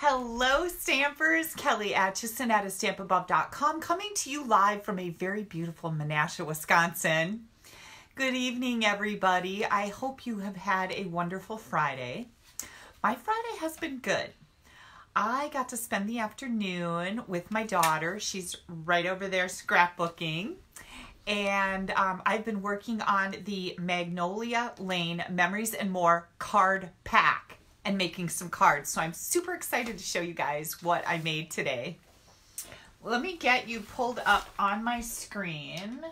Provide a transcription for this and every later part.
Hello, Stampers. Kelly Acheson at stampabove.com coming to you live from a very beautiful Menasha, Wisconsin. Good evening, everybody. I hope you have had a wonderful Friday. My Friday has been good. I got to spend the afternoon with my daughter. She's right over there scrapbooking. And um, I've been working on the Magnolia Lane Memories and More card pack and making some cards. So I'm super excited to show you guys what I made today. Let me get you pulled up on my screen.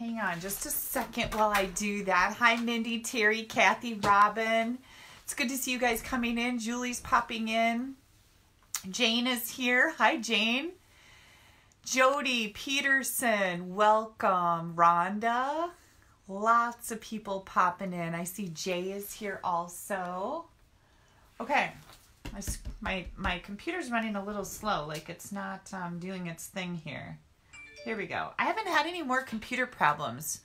Hang on just a second while I do that. Hi, Mindy, Terry, Kathy, Robin. It's good to see you guys coming in. Julie's popping in. Jane is here. Hi, Jane. Jody Peterson, welcome. Rhonda, lots of people popping in. I see Jay is here also. Okay, my, my, my computer's running a little slow, like it's not um, doing its thing here. Here we go. I haven't had any more computer problems.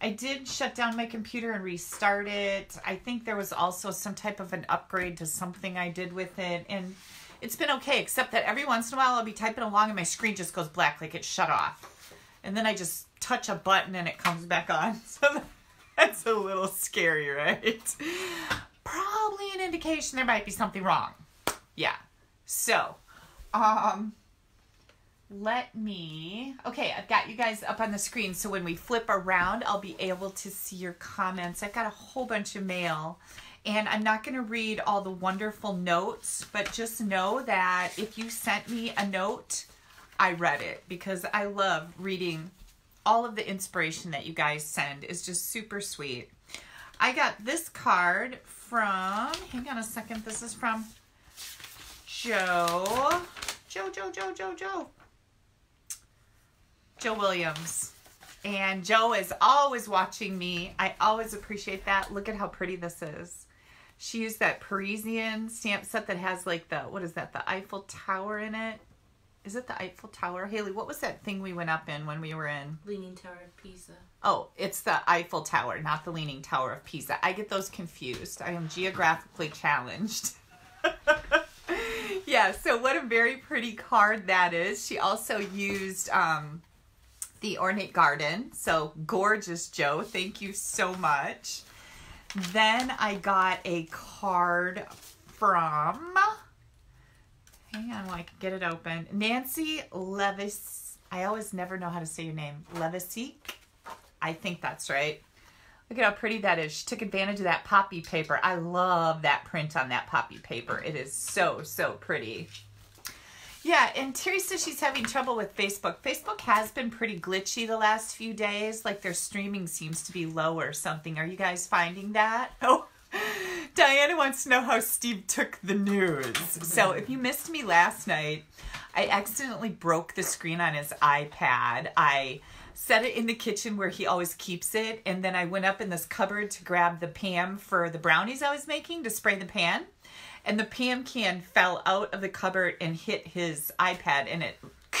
I did shut down my computer and restart it. I think there was also some type of an upgrade to something I did with it. And it's been okay, except that every once in a while I'll be typing along and my screen just goes black, like it's shut off. And then I just touch a button and it comes back on. So that's a little scary, right? Probably an indication there might be something wrong. Yeah. So, um, let me, okay, I've got you guys up on the screen. So when we flip around, I'll be able to see your comments. I've got a whole bunch of mail and I'm not going to read all the wonderful notes, but just know that if you sent me a note, I read it because I love reading all of the inspiration that you guys send is just super sweet. I got this card from, hang on a second, this is from Joe. Joe, Joe, Joe, Joe, Joe. Joe Williams. And Joe is always watching me. I always appreciate that. Look at how pretty this is. She used that Parisian stamp set that has like the, what is that, the Eiffel Tower in it. Is it the Eiffel Tower? Haley, what was that thing we went up in when we were in? Leaning Tower of Pisa. Oh, it's the Eiffel Tower, not the Leaning Tower of Pisa. I get those confused. I am geographically challenged. yeah, so what a very pretty card that is. She also used um, the Ornate Garden. So gorgeous, Joe. Thank you so much. Then I got a card from Hang on while I can get it open. Nancy Levis. I always never know how to say your name. Levisique. I think that's right. Look at how pretty that is. She took advantage of that poppy paper. I love that print on that poppy paper. It is so, so pretty. Yeah, and Terry says she's having trouble with Facebook. Facebook has been pretty glitchy the last few days. Like their streaming seems to be low or something. Are you guys finding that? Oh, Diana wants to know how Steve took the news. So if you missed me last night, I accidentally broke the screen on his iPad. I set it in the kitchen where he always keeps it, and then I went up in this cupboard to grab the Pam for the brownies I was making to spray the pan. And the Pam can fell out of the cupboard and hit his iPad, and it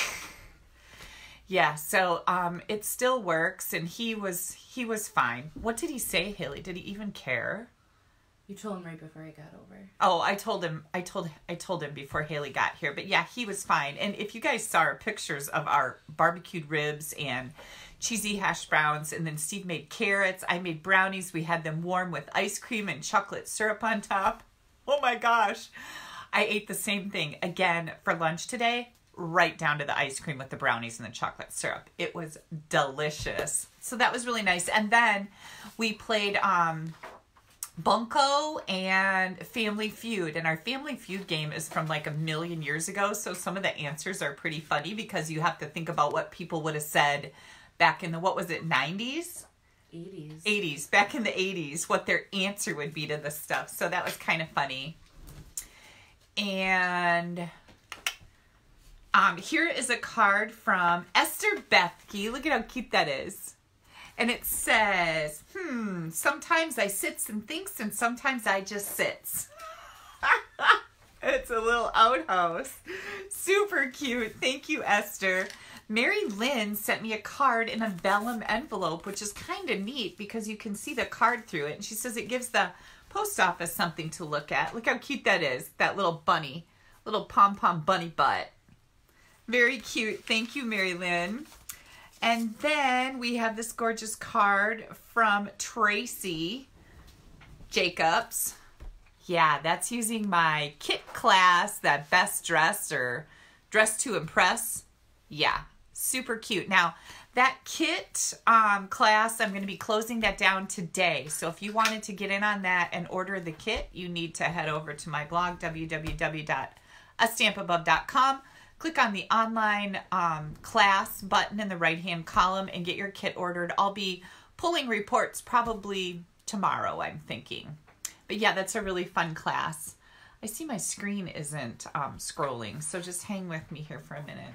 yeah so um it still works and he was he was fine what did he say haley did he even care you told him right before he got over. Oh, I told him. I told. I told him before Haley got here. But yeah, he was fine. And if you guys saw our pictures of our barbecued ribs and cheesy hash browns, and then Steve made carrots. I made brownies. We had them warm with ice cream and chocolate syrup on top. Oh my gosh! I ate the same thing again for lunch today. Right down to the ice cream with the brownies and the chocolate syrup. It was delicious. So that was really nice. And then we played um Bunko and Family Feud. And our Family Feud game is from like a million years ago. So some of the answers are pretty funny because you have to think about what people would have said back in the, what was it, 90s? 80s. 80s. Back in the 80s, what their answer would be to this stuff. So that was kind of funny. And um, here is a card from Esther Bethke. Look at how cute that is and it says, hmm, sometimes I sits and thinks and sometimes I just sits. it's a little outhouse. Super cute. Thank you, Esther. Mary Lynn sent me a card in a vellum envelope, which is kind of neat because you can see the card through it. And she says it gives the post office something to look at. Look how cute that is, that little bunny Little pom pom bunny butt. Very cute. Thank you, Mary Lynn. And then we have this gorgeous card from Tracy Jacobs. Yeah, that's using my kit class, that best dress or dress to impress. Yeah, super cute. Now, that kit um, class, I'm going to be closing that down today. So if you wanted to get in on that and order the kit, you need to head over to my blog, www.astampabove.com. Click on the online um, class button in the right hand column and get your kit ordered. I'll be pulling reports probably tomorrow, I'm thinking. But yeah, that's a really fun class. I see my screen isn't um, scrolling, so just hang with me here for a minute.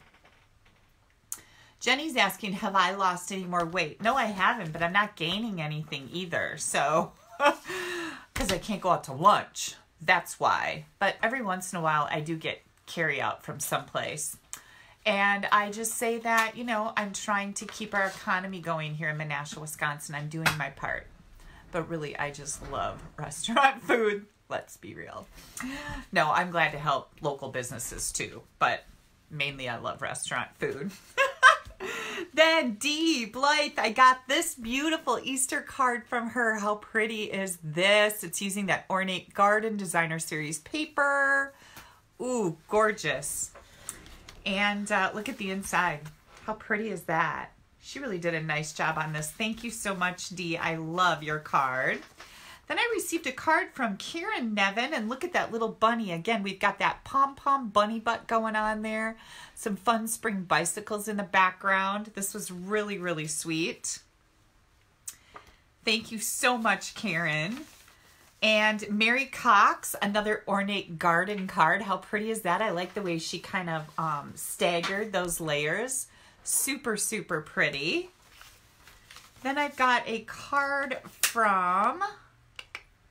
Jenny's asking, have I lost any more weight? No, I haven't, but I'm not gaining anything either. So, because I can't go out to lunch. That's why. But every once in a while, I do get carry out from someplace. And I just say that, you know, I'm trying to keep our economy going here in Menasha, Wisconsin. I'm doing my part but really I just love restaurant food. Let's be real. No, I'm glad to help local businesses too, but mainly I love restaurant food. then Dee Blythe, I got this beautiful Easter card from her. How pretty is this? It's using that ornate garden designer series paper. Ooh, gorgeous. And uh, look at the inside. How pretty is that? She really did a nice job on this. Thank you so much, Dee. I love your card. Then I received a card from Karen Nevin, and look at that little bunny. Again, we've got that pom-pom bunny butt going on there. Some fun spring bicycles in the background. This was really, really sweet. Thank you so much, Karen. And Mary Cox, another ornate garden card. How pretty is that? I like the way she kind of um, staggered those layers. Super, super pretty. Then I've got a card from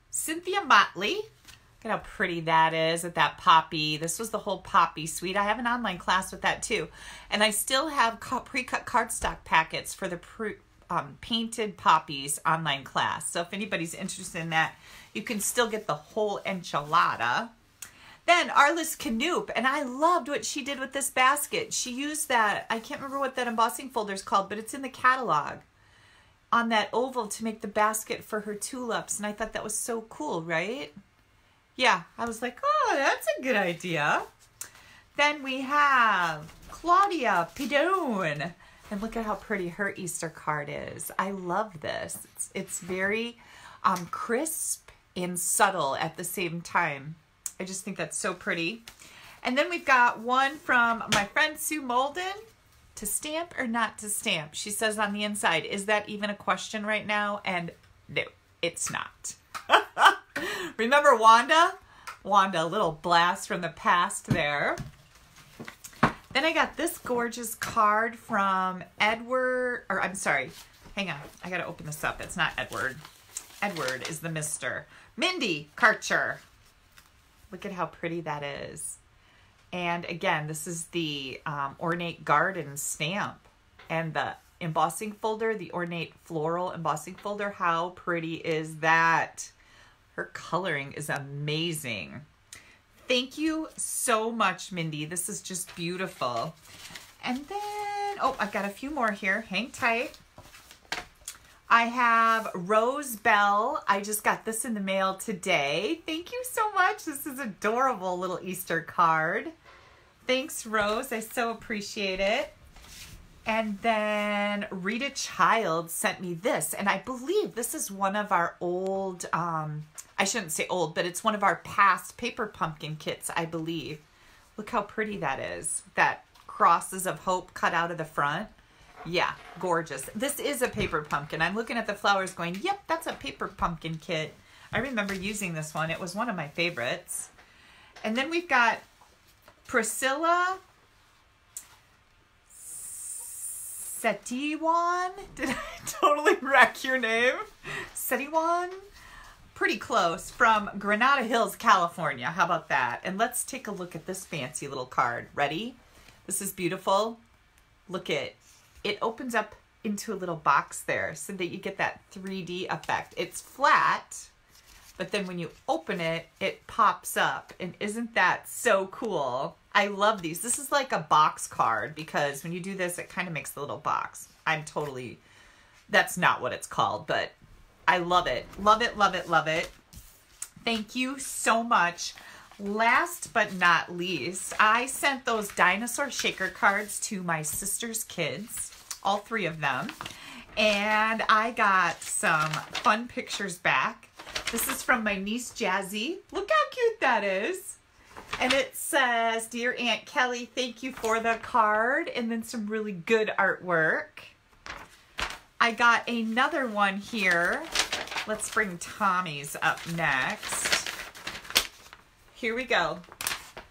Cynthia Motley. Look at how pretty that is with that poppy. This was the whole poppy suite. I have an online class with that too. And I still have pre-cut cardstock packets for the um, painted poppies online class. So if anybody's interested in that, you can still get the whole enchilada. Then Arliss Canoop, and I loved what she did with this basket. She used that, I can't remember what that embossing folder is called, but it's in the catalog on that oval to make the basket for her tulips. And I thought that was so cool, right? Yeah, I was like, oh, that's a good idea. Then we have Claudia Pidone. And look at how pretty her Easter card is. I love this. It's, it's very um, crisp and subtle at the same time. I just think that's so pretty. And then we've got one from my friend Sue Molden. To stamp or not to stamp? She says on the inside, is that even a question right now? And no, it's not. Remember Wanda? Wanda, a little blast from the past there. Then I got this gorgeous card from Edward, or I'm sorry, hang on, I gotta open this up. It's not Edward. Edward is the mister. Mindy Karcher. Look at how pretty that is. And again, this is the um, Ornate Garden stamp. And the embossing folder, the Ornate Floral embossing folder, how pretty is that? Her coloring is amazing. Thank you so much, Mindy. This is just beautiful. And then, oh, I've got a few more here. Hang tight. I have Rose Bell. I just got this in the mail today. Thank you so much. This is adorable little Easter card. Thanks, Rose. I so appreciate it. And then Rita Child sent me this, and I believe this is one of our old, um, I shouldn't say old, but it's one of our past paper pumpkin kits, I believe. Look how pretty that is. That crosses of hope cut out of the front. Yeah, gorgeous. This is a paper pumpkin. I'm looking at the flowers going, yep, that's a paper pumpkin kit. I remember using this one. It was one of my favorites. And then we've got Priscilla Setiwan. Did I totally wreck your name? Setiwan? Pretty close from Granada Hills, California. How about that? And let's take a look at this fancy little card. Ready? This is beautiful. Look at it opens up into a little box there so that you get that 3D effect. It's flat, but then when you open it, it pops up. And isn't that so cool? I love these. This is like a box card because when you do this, it kind of makes the little box. I'm totally, that's not what it's called, but I love it. Love it, love it, love it. Thank you so much. Last but not least, I sent those dinosaur shaker cards to my sister's kids, all three of them. And I got some fun pictures back. This is from my niece Jazzy. Look how cute that is. And it says, Dear Aunt Kelly, thank you for the card. And then some really good artwork. I got another one here. Let's bring Tommy's up next. Here we go.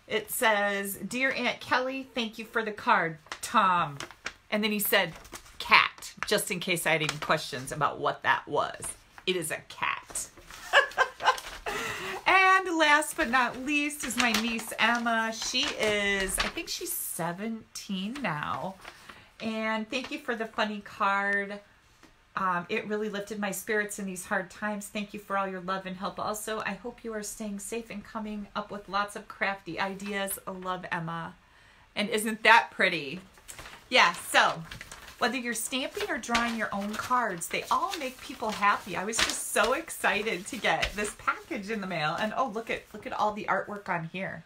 It says, Dear Aunt Kelly, thank you for the card. Tom. And then he said, cat, just in case I had any questions about what that was. It is a cat. and last but not least is my niece Emma. She is, I think she's 17 now. And thank you for the funny card. Um, it really lifted my spirits in these hard times. Thank you for all your love and help. Also, I hope you are staying safe and coming up with lots of crafty ideas. Love, Emma. And isn't that pretty? Yeah, so whether you're stamping or drawing your own cards, they all make people happy. I was just so excited to get this package in the mail. And oh, look at look at all the artwork on here.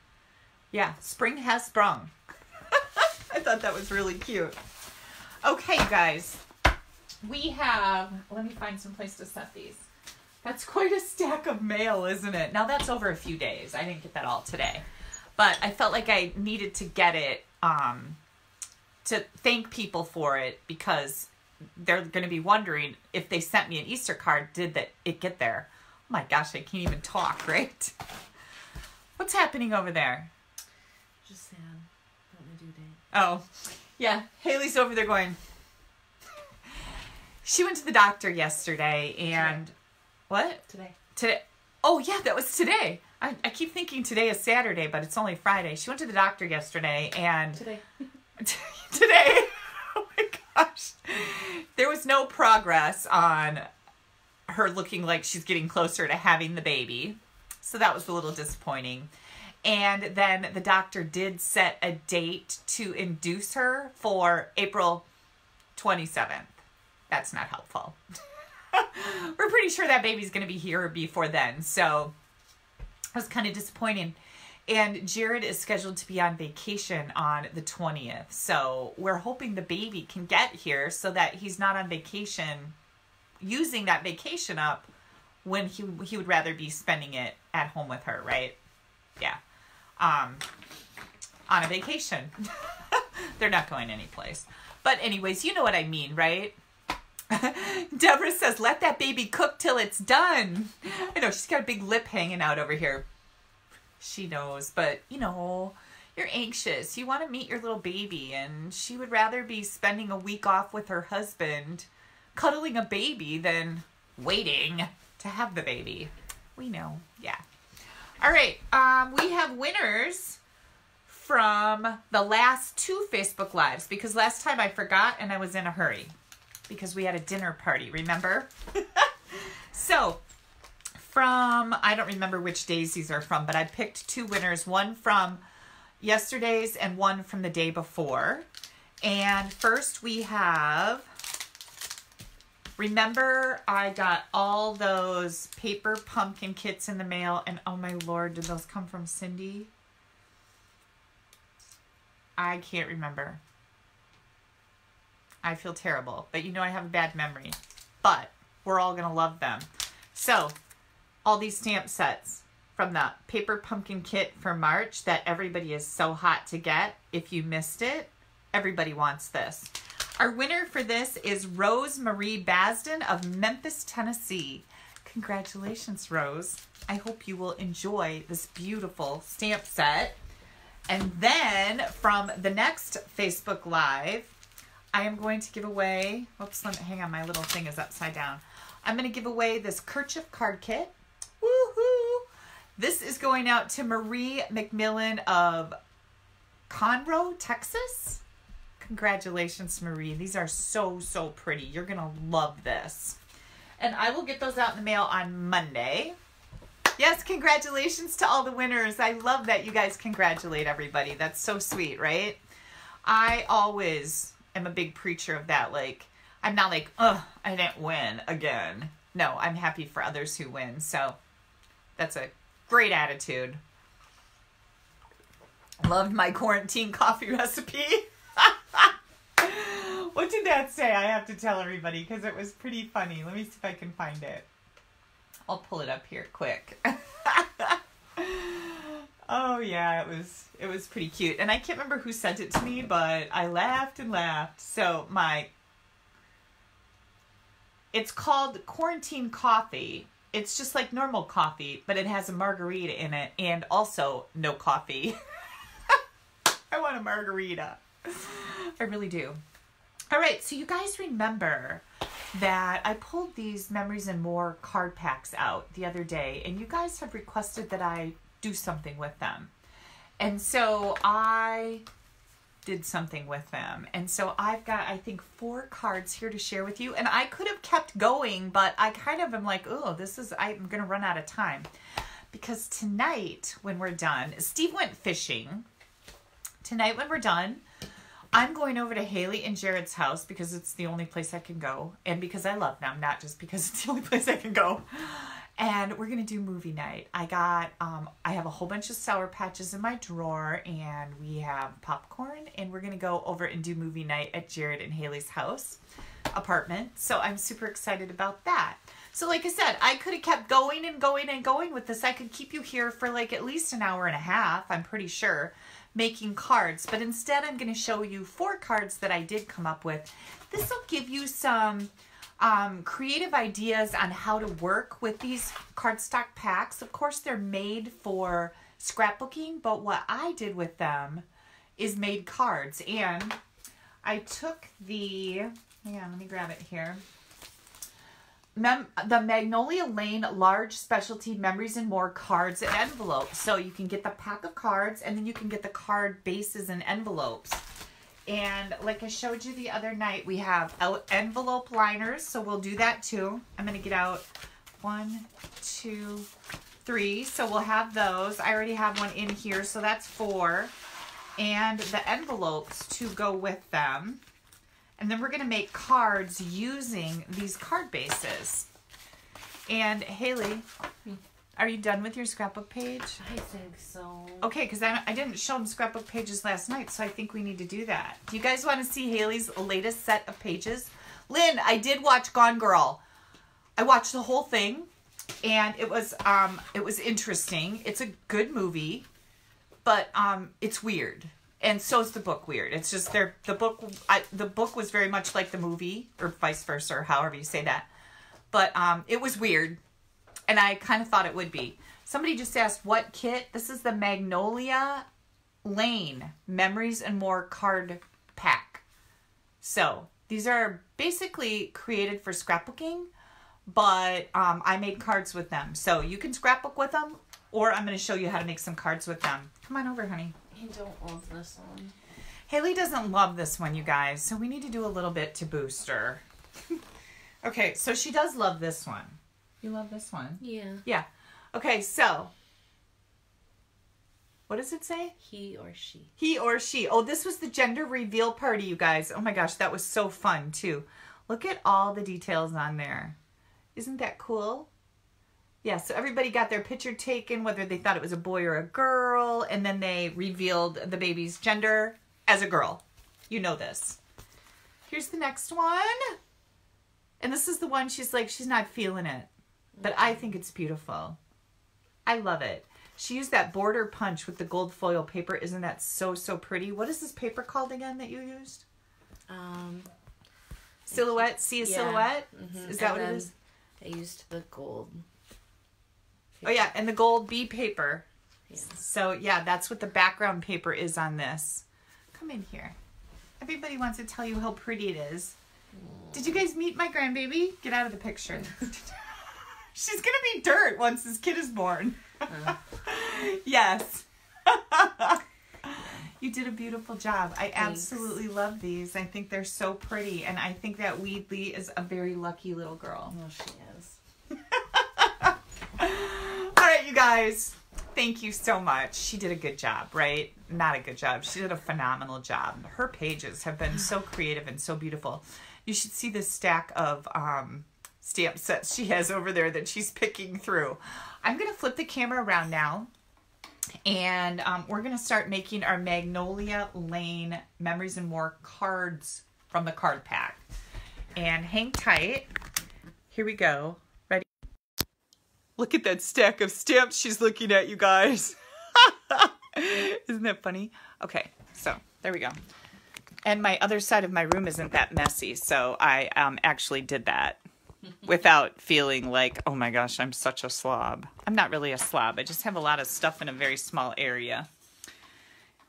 Yeah, spring has sprung. I thought that was really cute. Okay, guys we have, let me find some place to set these. That's quite a stack of mail, isn't it? Now that's over a few days. I didn't get that all today. But I felt like I needed to get it um, to thank people for it because they're going to be wondering if they sent me an Easter card, did that it get there? Oh my gosh, I can't even talk, right? What's happening over there? Just sad about my due date. Oh, yeah. Haley's over there going, she went to the doctor yesterday and Today. what? Today. Today. Oh yeah, that was today. I, I keep thinking today is Saturday, but it's only Friday. She went to the doctor yesterday and Today. today. Oh my gosh. There was no progress on her looking like she's getting closer to having the baby. So that was a little disappointing. And then the doctor did set a date to induce her for April 27th. That's not helpful. We're pretty sure that baby's going to be here before then. So it was kind of disappointing. And Jared is scheduled to be on vacation on the 20th. So we're hoping the baby can get here so that he's not on vacation using that vacation up when he he would rather be spending it at home with her, right? Yeah. Um on a vacation. They're not going anyplace. But anyways, you know what I mean, right? Deborah says, let that baby cook till it's done. I know she's got a big lip hanging out over here. She knows, but you know, you're anxious. You want to meet your little baby, and she would rather be spending a week off with her husband, cuddling a baby, than waiting to have the baby. We know, yeah. All right, um, we have winners from the last two Facebook Lives because last time I forgot and I was in a hurry because we had a dinner party, remember? so, from, I don't remember which days these are from, but I picked two winners one from yesterday's and one from the day before. And first we have, remember I got all those paper pumpkin kits in the mail, and oh my lord, did those come from Cindy? I can't remember. I feel terrible, but you know I have a bad memory. But we're all going to love them. So, all these stamp sets from the paper pumpkin kit for March that everybody is so hot to get. If you missed it, everybody wants this. Our winner for this is Rose Marie Basden of Memphis, Tennessee. Congratulations, Rose. I hope you will enjoy this beautiful stamp set. And then from the next Facebook Live, I am going to give away, whoops, let me, hang on, my little thing is upside down. I'm going to give away this kerchief card kit. Woohoo! This is going out to Marie McMillan of Conroe, Texas. Congratulations, Marie. These are so, so pretty. You're going to love this. And I will get those out in the mail on Monday. Yes, congratulations to all the winners. I love that you guys congratulate everybody. That's so sweet, right? I always am a big preacher of that. Like, I'm not like, oh, I didn't win again. No, I'm happy for others who win. So that's a great attitude. Loved my quarantine coffee recipe. what did that say? I have to tell everybody because it was pretty funny. Let me see if I can find it. I'll pull it up here quick. oh yeah, it was it was pretty cute. And I can't remember who sent it to me, but I laughed and laughed. So my it's called quarantine coffee. It's just like normal coffee, but it has a margarita in it and also no coffee. I want a margarita. I really do. All right, so you guys remember that I pulled these Memories and More card packs out the other day, and you guys have requested that I do something with them. And so I did something with them. And so I've got, I think, four cards here to share with you. And I could have kept going, but I kind of am like, oh, this is, I'm going to run out of time. Because tonight, when we're done, Steve went fishing. Tonight, when we're done, I'm going over to Haley and Jared's house because it's the only place I can go. And because I love them, not just because it's the only place I can go. And we're gonna do movie night. I got um I have a whole bunch of sour patches in my drawer and we have popcorn and we're gonna go over and do movie night at Jared and Haley's house apartment. So I'm super excited about that. So like I said, I could have kept going and going and going with this. I could keep you here for like at least an hour and a half, I'm pretty sure making cards, but instead I'm going to show you four cards that I did come up with. This will give you some um, creative ideas on how to work with these cardstock packs. Of course, they're made for scrapbooking, but what I did with them is made cards. And I took the, hang on, let me grab it here. Mem- the Magnolia Lane Large Specialty Memories and More cards and envelopes. So you can get the pack of cards and then you can get the card bases and envelopes. And like I showed you the other night, we have envelope liners. So we'll do that too. I'm going to get out one, two, three. So we'll have those. I already have one in here. So that's four. And the envelopes to go with them. And then we're going to make cards using these card bases. And Haley, are you done with your scrapbook page? I think so. Okay, because I, I didn't show them scrapbook pages last night, so I think we need to do that. Do you guys want to see Haley's latest set of pages? Lynn, I did watch Gone Girl. I watched the whole thing, and it was um it was interesting. It's a good movie, but um it's weird and so is the book weird. It's just there. The book, I, the book was very much like the movie, or vice versa, or however you say that. But um, it was weird, and I kind of thought it would be. Somebody just asked what kit. This is the Magnolia Lane Memories and More card pack. So these are basically created for scrapbooking, but um, I made cards with them. So you can scrapbook with them, or I'm going to show you how to make some cards with them. Come on over, honey. I don't love this one. Haley doesn't love this one, you guys, so we need to do a little bit to boost her. okay, so she does love this one. You love this one? Yeah. Yeah. Okay, so what does it say? He or she. He or she. Oh, this was the gender reveal party, you guys. Oh my gosh, that was so fun too. Look at all the details on there. Isn't that cool? Yeah, so everybody got their picture taken, whether they thought it was a boy or a girl, and then they revealed the baby's gender as a girl. You know this. Here's the next one. And this is the one she's like, she's not feeling it. But I think it's beautiful. I love it. She used that border punch with the gold foil paper. Isn't that so, so pretty? What is this paper called again that you used? Um, Silhouette? See a Yeah. silhouette? mhm. Is that And what it is? I used the gold. Oh yeah, and the gold B paper. Yeah. So yeah, that's what the background paper is on this. Come in here. Everybody wants to tell you how pretty it is. Did you guys meet my grandbaby? Get out of the picture. She's gonna be dirt once this kid is born. yes. you did a beautiful job. I absolutely love these. I think they're so pretty, and I think that Weedley is a very lucky little girl. Oh, she is. All right, you guys, thank you so much. She did a good job, right? Not a good job. She did a phenomenal job. Her pages have been so creative and so beautiful. You should see this stack of um, stamp sets she has over there that she's picking through. I'm going to flip the camera around now and um, we're going to start making our Magnolia Lane Memories and More cards from the card pack. And hang tight. Here we go. Ready? Look at that stack of stamps she's looking at, you guys. Isn't that funny? Okay, so there we go. And my other side of my room isn't that messy, so I um, actually did that without feeling like, oh my gosh, I'm such a slob. I'm not really a slob. I just have a lot of stuff in a very small area.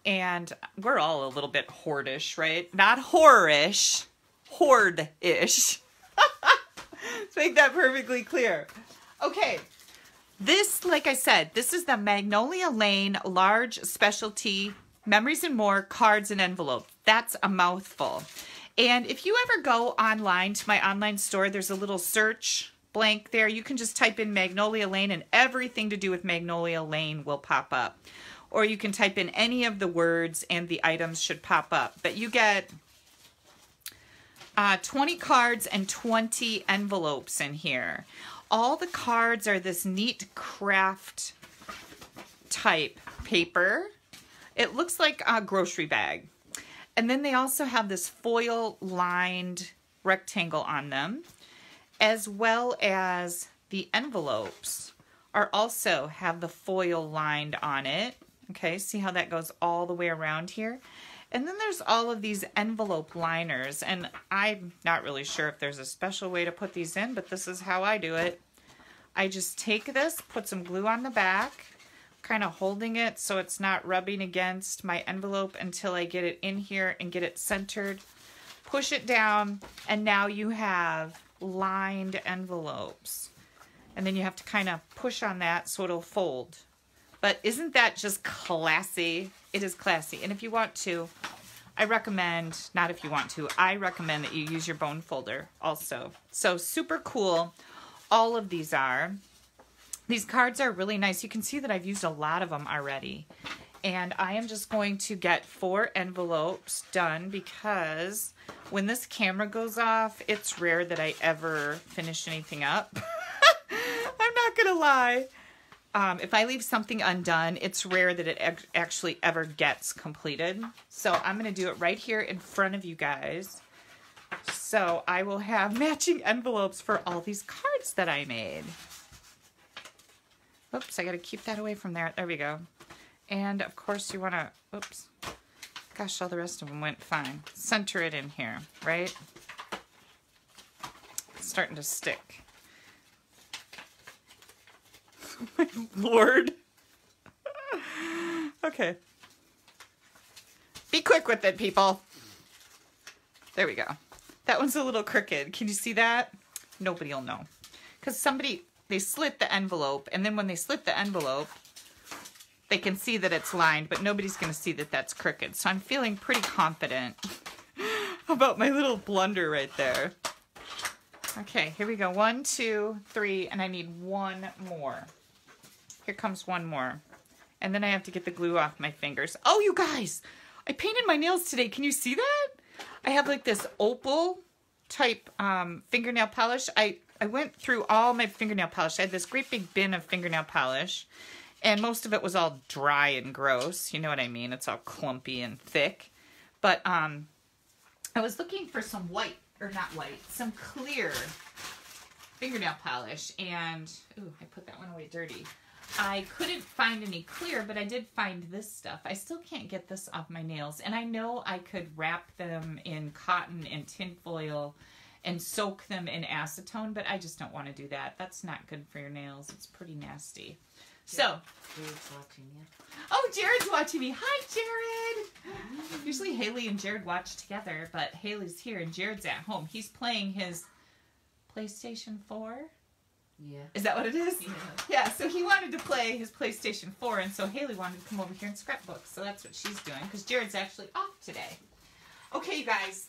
And we're all a little bit hoardish, right? Not whorish, hoard-ish. Let's make that perfectly clear. Okay, this, like I said, this is the Magnolia Lane Large Specialty Memories and More Cards and Envelope. That's a mouthful. And if you ever go online to my online store, there's a little search blank there. You can just type in Magnolia Lane and everything to do with Magnolia Lane will pop up. Or you can type in any of the words and the items should pop up. But you get uh, 20 cards and 20 envelopes in here. All the cards are this neat craft type paper. It looks like a grocery bag. And then they also have this foil lined rectangle on them, as well as the envelopes are also have the foil lined on it. Okay, see how that goes all the way around here? And then there's all of these envelope liners, and I'm not really sure if there's a special way to put these in, but this is how I do it. I just take this, put some glue on the back, kind of holding it so it's not rubbing against my envelope until I get it in here and get it centered. Push it down and now you have lined envelopes. And then you have to kind of push on that so it'll fold. But isn't that just classy? It is classy. And if you want to, I recommend, not if you want to, I recommend that you use your bone folder also. So super cool. All of these are. These cards are really nice. You can see that I've used a lot of them already. And I am just going to get four envelopes done because when this camera goes off, it's rare that I ever finish anything up. I'm not going to lie. Um, if I leave something undone, it's rare that it actually ever gets completed. So I'm going to do it right here in front of you guys. So I will have matching envelopes for all these cards that I made. Oops, I got to keep that away from there. There we go. And of course you want to, oops, gosh, all the rest of them went fine. Center it in here, right? It's starting to stick. Oh my lord. okay. Be quick with it, people. There we go. That one's a little crooked. Can you see that? Nobody will know. Because somebody, they slit the envelope, and then when they slit the envelope, they can see that it's lined, but nobody's going to see that that's crooked. So I'm feeling pretty confident about my little blunder right there. Okay, here we go. One, two, three, and I need one more. Here comes one more. And then I have to get the glue off my fingers. Oh, you guys! I painted my nails today. Can you see that? I have like this opal type um, fingernail polish. I I went through all my fingernail polish. I had this great big bin of fingernail polish. And most of it was all dry and gross. You know what I mean? It's all clumpy and thick. But um, I was looking for some white, or not white, some clear fingernail polish. And, ooh, I put that one away dirty. I couldn't find any clear, but I did find this stuff. I still can't get this off my nails. And I know I could wrap them in cotton and tinfoil and soak them in acetone, but I just don't want to do that. That's not good for your nails. It's pretty nasty. So, Jared's watching you. oh, Jared's watching me. Hi, Jared. Usually Haley and Jared watch together, but Haley's here and Jared's at home. He's playing his PlayStation 4. Yeah. Is that what it is? Yeah. Yeah, so he wanted to play his PlayStation 4, and so Haley wanted to come over here and scrapbook. So that's what she's doing, because Jared's actually off today. Okay, you guys.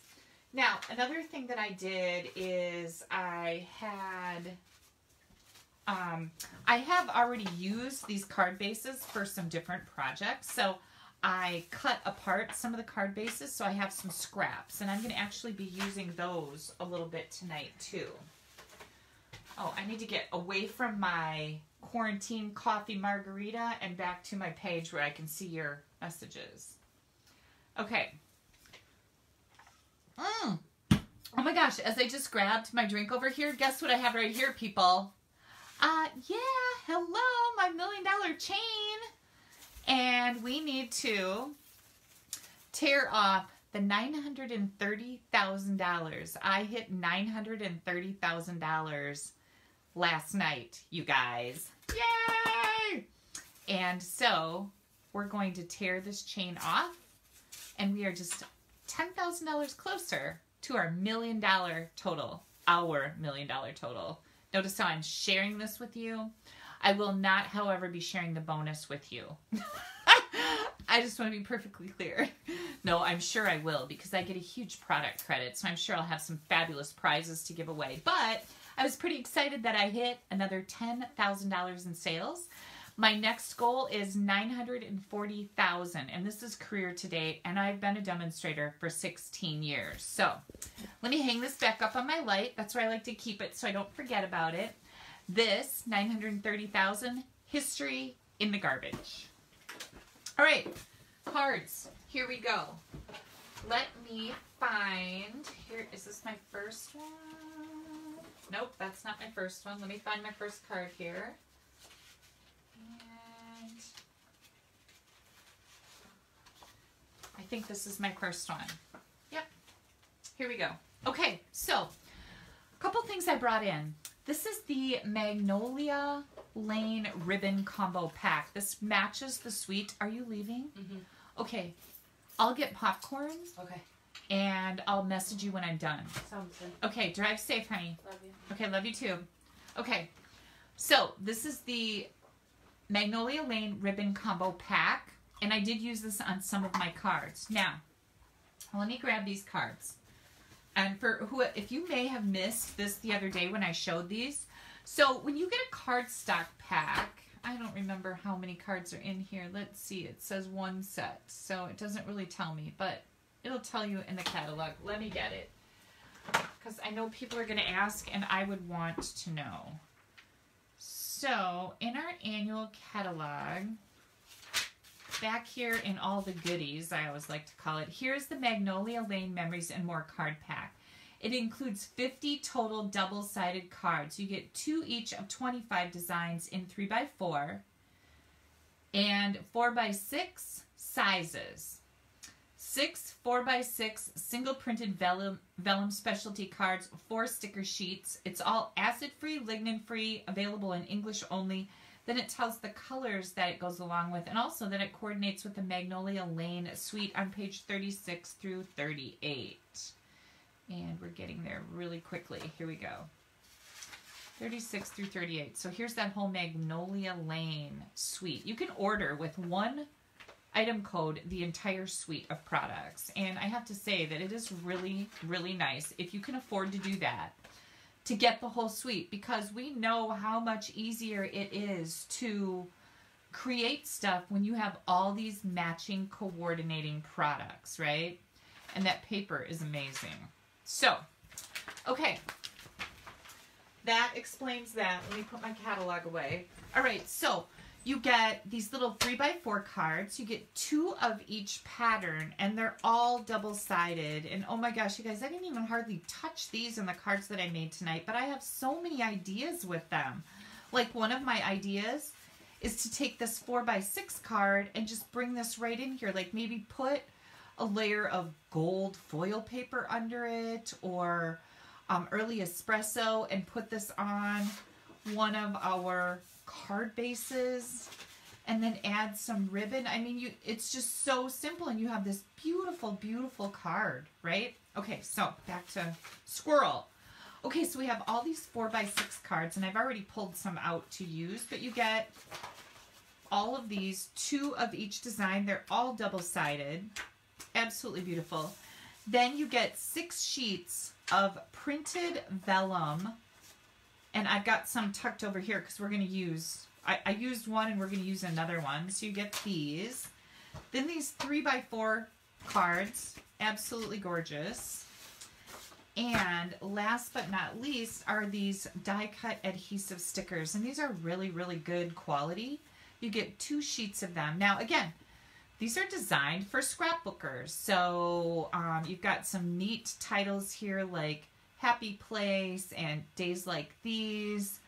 Now, another thing that I did is I had um, I have already used these card bases for some different projects. So I cut apart some of the card bases so I have some scraps. And I'm going to actually be using those a little bit tonight too. Oh, I need to get away from my quarantine coffee margarita and back to my page where I can see your messages. Okay. Mm. Oh my gosh, as I just grabbed my drink over here, guess what I have right here, people? Uh, yeah, hello, my million dollar chain. And we need to tear off the $930,000. I hit $930,000 last night, you guys. Yay! And so we're going to tear this chain off and we are just $10,000 closer to our million dollar total, our million dollar total. Notice how I'm sharing this with you. I will not, however, be sharing the bonus with you. I just want to be perfectly clear. No, I'm sure I will because I get a huge product credit, so I'm sure I'll have some fabulous prizes to give away. But I was pretty excited that I hit another $10,000 in sales. My next goal is 940,000 and this is career to date and I've been a demonstrator for 16 years. So let me hang this back up on my light. That's where I like to keep it so I don't forget about it. This 930,000 history in the garbage. All right, cards. Here we go. Let me find, here, is this my first one? Nope, that's not my first one. Let me find my first card here. I think this is my first one. Yep. Here we go. Okay, so a couple things I brought in. This is the Magnolia Lane Ribbon Combo Pack. This matches the suite. Are you leaving? Mm-hmm. Okay. I'll get popcorn Okay. and I'll message you when I'm done. Sounds good. Okay, drive safe, honey. Love you. Okay, love you too. Okay, so this is the Magnolia Lane Ribbon Combo Pack, and I did use this on some of my cards. Now, let me grab these cards. And for who, if you may have missed this the other day when I showed these, so when you get a cardstock pack, I don't remember how many cards are in here. Let's see, it says one set, so it doesn't really tell me, but it'll tell you in the catalog. Let me get it because I know people are going to ask and I would want to know. So, in our annual catalog, back here in all the goodies, I always like to call it, here's the Magnolia Lane Memories and More card pack. It includes 50 total double sided cards. You get two each of 25 designs in 3x4 and 4x6 sizes six 4x6 single printed vellum, vellum specialty cards, four sticker sheets. It's all acid free, lignin free, available in English only. Then it tells the colors that it goes along with, and also that it coordinates with the Magnolia Lane suite on page 36 through 38. And we're getting there really quickly. Here we go. 36 through 38. So here's that whole Magnolia Lane suite. You can order with one item code the entire suite of products. And I have to say that it is really, really nice if you can afford to do that to get the whole suite because we know how much easier it is to create stuff when you have all these matching coordinating products, right? And that paper is amazing. So, okay. That explains that. Let me put my catalog away. All right, so you get these little three by four cards. You get two of each pattern, and they're all double-sided. And oh my gosh, you guys, I didn't even hardly touch these in the cards that I made tonight, but I have so many ideas with them. Like one of my ideas is to take this four by six card and just bring this right in here. Like maybe put a layer of gold foil paper under it or um, early espresso and put this on one of our card bases and then add some ribbon. I mean, you it's just so simple and you have this beautiful, beautiful card, right? Okay, so back to squirrel. Okay, so we have all these four by six cards and I've already pulled some out to use, but you get all of these, two of each design. They're all double-sided. Absolutely beautiful. Then you get six sheets of printed vellum And I've got some tucked over here because we're going to use, I, I used one and we're going to use another one. So you get these. Then these three by four cards, absolutely gorgeous. And last but not least are these die cut adhesive stickers. And these are really, really good quality. You get two sheets of them. Now, again, these are designed for scrapbookers. So um, you've got some neat titles here like Happy Place and Days Like These.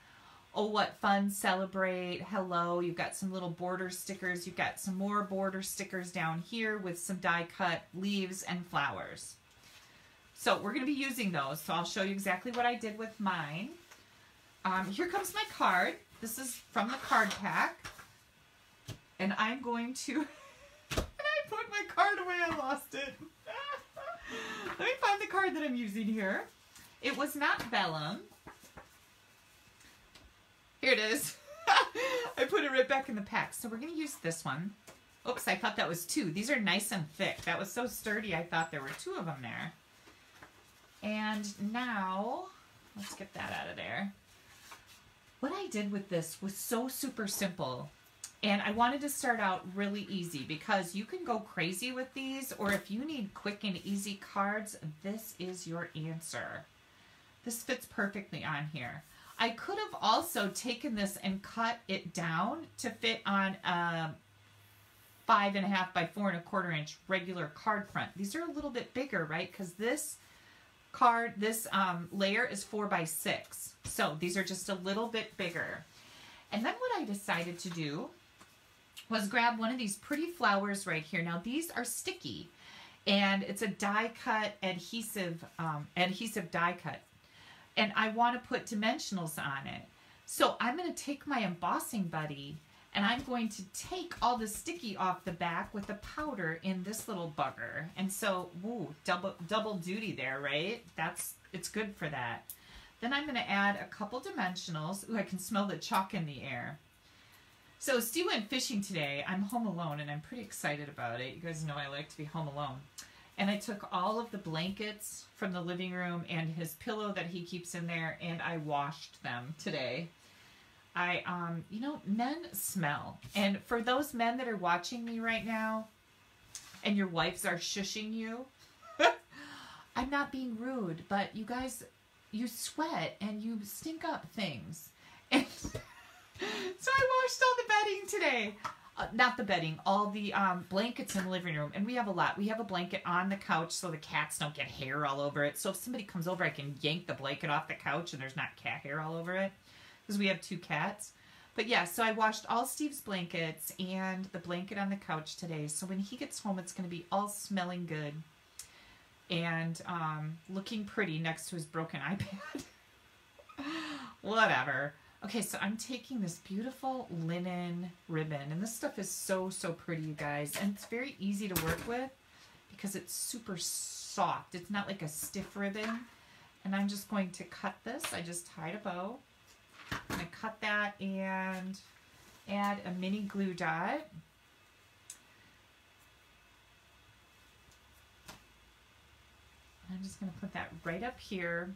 Oh, what fun, celebrate, hello. You've got some little border stickers. You've got some more border stickers down here with some die cut leaves and flowers. So we're going to be using those. So I'll show you exactly what I did with mine. Um, here comes my card. This is from the card pack. And I'm going to... I put my card away. I lost it. Let me find the card that I'm using here. It was not vellum. Here it is. I put it right back in the pack. So we're going to use this one. Oops, I thought that was two. These are nice and thick. That was so sturdy, I thought there were two of them there. And now, let's get that out of there. What I did with this was so super simple. And I wanted to start out really easy because you can go crazy with these or if you need quick and easy cards, this is your answer. This fits perfectly on here. I could have also taken this and cut it down to fit on a five and a half by four and a quarter inch regular card front. These are a little bit bigger, right? Because this card, this um, layer is four by six. So these are just a little bit bigger. And then what I decided to do was grab one of these pretty flowers right here. Now these are sticky and it's a die cut adhesive, um, adhesive die cut. And I want to put dimensionals on it. So I'm going to take my embossing buddy and I'm going to take all the sticky off the back with the powder in this little bugger. And so, woo, double, double duty there, right? That's, it's good for that. Then I'm going to add a couple dimensionals. Ooh, I can smell the chalk in the air. So Steve went fishing today. I'm home alone and I'm pretty excited about it. You guys know I like to be home alone. And I took all of the blankets from the living room and his pillow that he keeps in there and I washed them today. I, um, you know, men smell. And for those men that are watching me right now and your wives are shushing you, I'm not being rude, but you guys, you sweat and you stink up things. And so I washed all the bedding today. Uh, not the bedding, all the um, blankets in the living room. And we have a lot. We have a blanket on the couch so the cats don't get hair all over it. So if somebody comes over, I can yank the blanket off the couch and there's not cat hair all over it because we have two cats. But yeah, so I washed all Steve's blankets and the blanket on the couch today. So when he gets home, it's going to be all smelling good and um, looking pretty next to his broken iPad. Whatever. Okay, so I'm taking this beautiful linen ribbon, and this stuff is so, so pretty, you guys. And it's very easy to work with because it's super soft. It's not like a stiff ribbon. And I'm just going to cut this. I just tied a bow. I'm going to cut that and add a mini glue dot. I'm just going to put that right up here.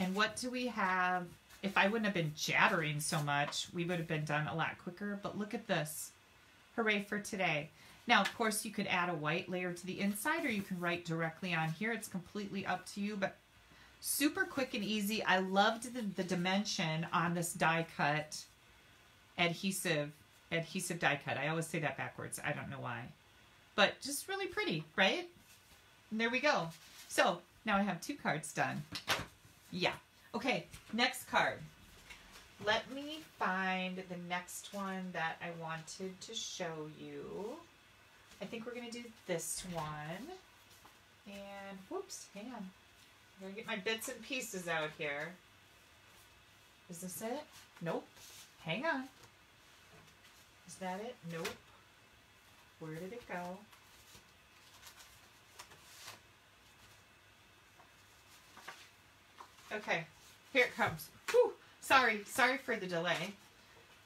And what do we have? If I wouldn't have been jabbering so much, we would have been done a lot quicker. But look at this. Hooray for today. Now, of course, you could add a white layer to the inside or you can write directly on here. It's completely up to you, but super quick and easy. I loved the, the dimension on this die cut adhesive, adhesive die cut. I always say that backwards. I don't know why. But just really pretty, right? And there we go. So now I have two cards done. Yeah. Okay, next card. Let me find the next one that I wanted to show you. I think we're going to do this one. And, whoops, hang on. I'm going to get my bits and pieces out here. Is this it? Nope. Hang on. Is that it? Nope. Where did it go? Okay, here it comes. Whew. Sorry, sorry for the delay.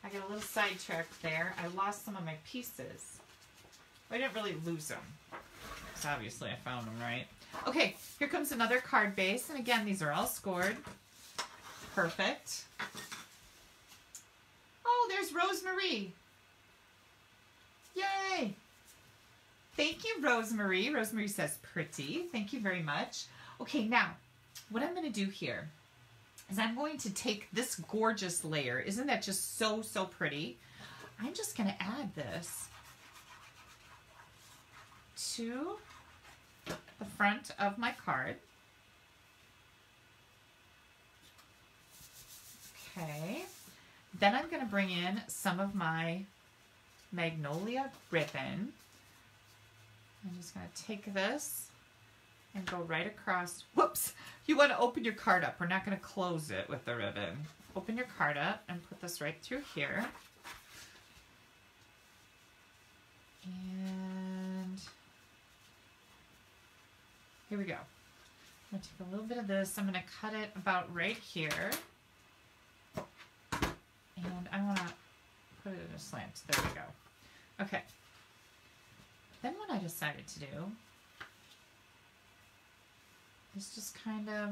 I got a little sidetracked there. I lost some of my pieces. I didn't really lose them. Because obviously I found them, right? Okay, here comes another card base. And again, these are all scored. perfect. Oh, there's Rosemary. Yay! Thank you, Rosemary. Rosemary says pretty. Thank you very much. Okay, now, what I'm going to do here is I'm going to take this gorgeous layer. Isn't that just so, so pretty? I'm just going to add this to the front of my card. Okay. Then I'm going to bring in some of my Magnolia ribbon. I'm just going to take this and go right across. Whoops! You want to open your card up. We're not going to close it with the ribbon. Open your card up and put this right through here. And here we go. I'm going to take a little bit of this. I'm going to cut it about right here. And I want to put it in a slant. There we go. Okay. Then what I decided to do is just kind of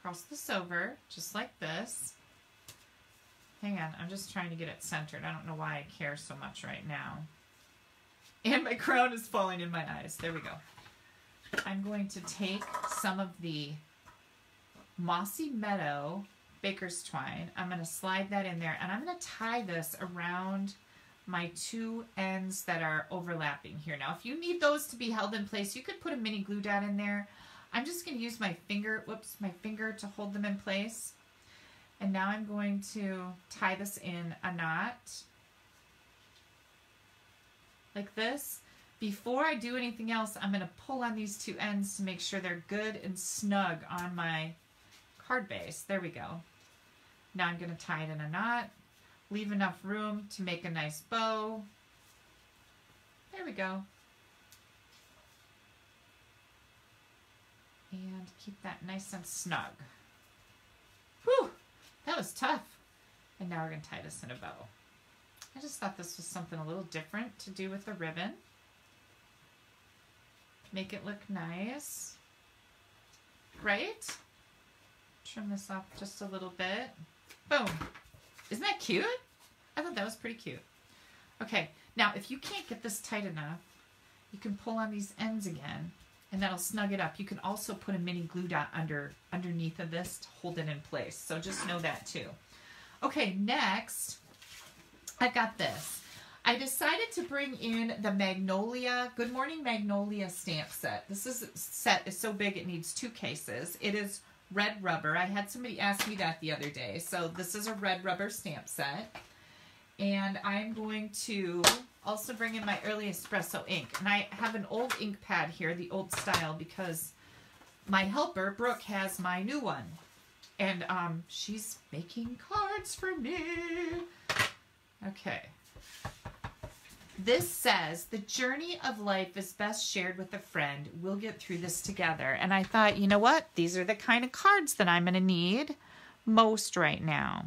cross this over, just like this. Hang on, I'm just trying to get it centered. I don't know why I care so much right now. And my crown is falling in my eyes. There we go. I'm going to take some of the Mossy Meadow baker's twine. I'm going to slide that in there and I'm going to tie this around my two ends that are overlapping here. Now, if you need those to be held in place, you could put a mini glue dot in there. I'm just going to use my finger, whoops, my finger to hold them in place. And now I'm going to tie this in a knot like this. Before I do anything else, I'm going to pull on these two ends to make sure they're good and snug on my card base. There we go. Now I'm going to tie it in a knot, leave enough room to make a nice bow. There we go. And keep that nice and snug. Whew, that was tough. And now we're to tie this in a bow. I just thought this was something a little different to do with the ribbon. Make it look nice. Right? Trim this off just a little bit. Boom. Isn't that cute? I thought that was pretty cute. Okay, now if you can't get this tight enough, you can pull on these ends again and that'll snug it up. You can also put a mini glue dot under underneath of this to hold it in place. So just know that too. Okay, next, I've got this. I decided to bring in the Magnolia, Good Morning Magnolia stamp set. This is set is so big it needs two cases. It is red rubber. I had somebody ask me that the other day. So this is a red rubber stamp set. And I'm going to also bring in my early espresso ink. And I have an old ink pad here, the old style, because my helper, Brooke, has my new one. And um, she's making cards for me. Okay. This says, the journey of life is best shared with a friend. We'll get through this together. And I thought, you know what? These are the kind of cards that I'm going to need most right now.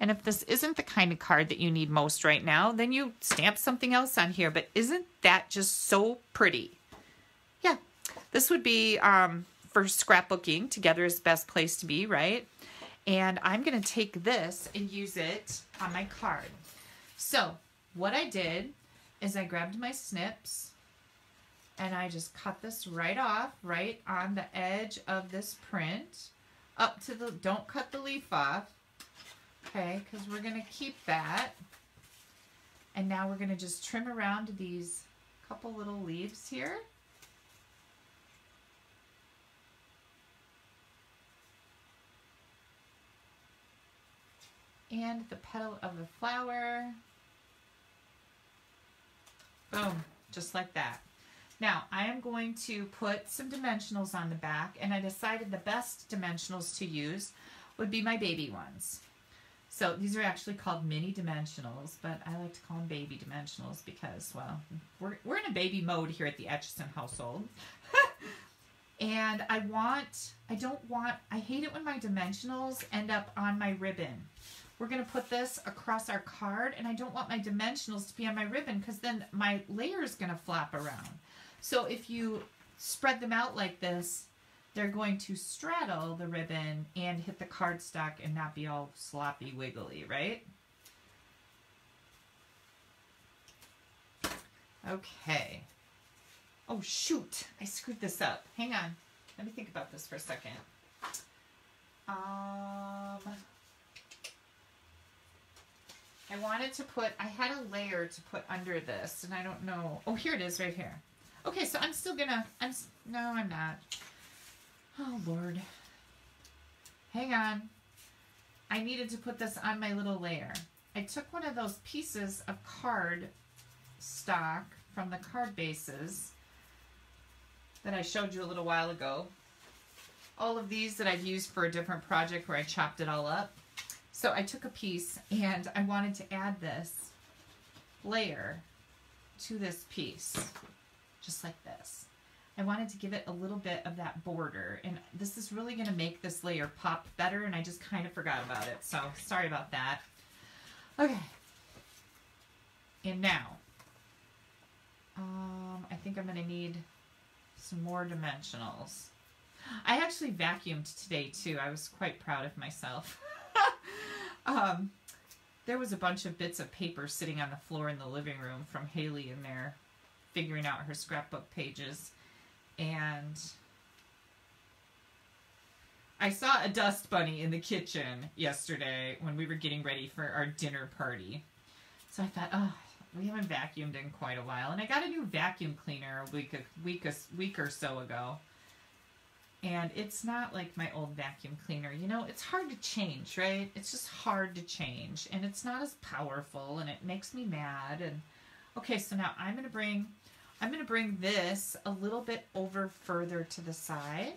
And if this isn't the kind of card that you need most right now, then you stamp something else on here. But isn't that just so pretty? Yeah, this would be um, for scrapbooking. Together is the best place to be, right? And I'm going to take this and use it on my card. So what I did is I grabbed my snips and I just cut this right off, right on the edge of this print, up to the, don't cut the leaf off, okay, because we're going to keep that. And now we're going to just trim around these couple little leaves here. And the petal of the flower. Boom, just like that. Now, I am going to put some dimensionals on the back, and I decided the best dimensionals to use would be my baby ones. So these are actually called mini dimensionals, but I like to call them baby dimensionals because, well, we're, we're in a baby mode here at the Acheson household. and I want, I don't want, I hate it when my dimensionals end up on my ribbon. We're going to put this across our card, and I don't want my dimensionals to be on my ribbon because then my layer is going to flap around. So if you spread them out like this, they're going to straddle the ribbon and hit the cardstock and not be all sloppy wiggly, right? Okay. Oh shoot, I screwed this up. Hang on. Let me think about this for a second. Um, I wanted to put, I had a layer to put under this, and I don't know. Oh, here it is right here. Okay, so I'm still gonna, I'm, no, I'm not. Oh, Lord. Hang on. I needed to put this on my little layer. I took one of those pieces of card stock from the card bases that I showed you a little while ago. All of these that I've used for a different project where I chopped it all up. So I took a piece and I wanted to add this layer to this piece, just like this. I wanted to give it a little bit of that border and this is really going to make this layer pop better and I just kind of forgot about it. So sorry about that. Okay. And now, um, I think I'm going to need some more dimensionals. I actually vacuumed today too. I was quite proud of myself. um, there was a bunch of bits of paper sitting on the floor in the living room from Haley in there figuring out her scrapbook pages. And I saw a dust bunny in the kitchen yesterday when we were getting ready for our dinner party. So I thought, oh, we haven't vacuumed in quite a while. And I got a new vacuum cleaner a week, a week, a week or so ago. And it's not like my old vacuum cleaner. You know, it's hard to change, right? It's just hard to change. And it's not as powerful and it makes me mad. And okay, so now I'm to bring, I'm going to bring this a little bit over further to the side.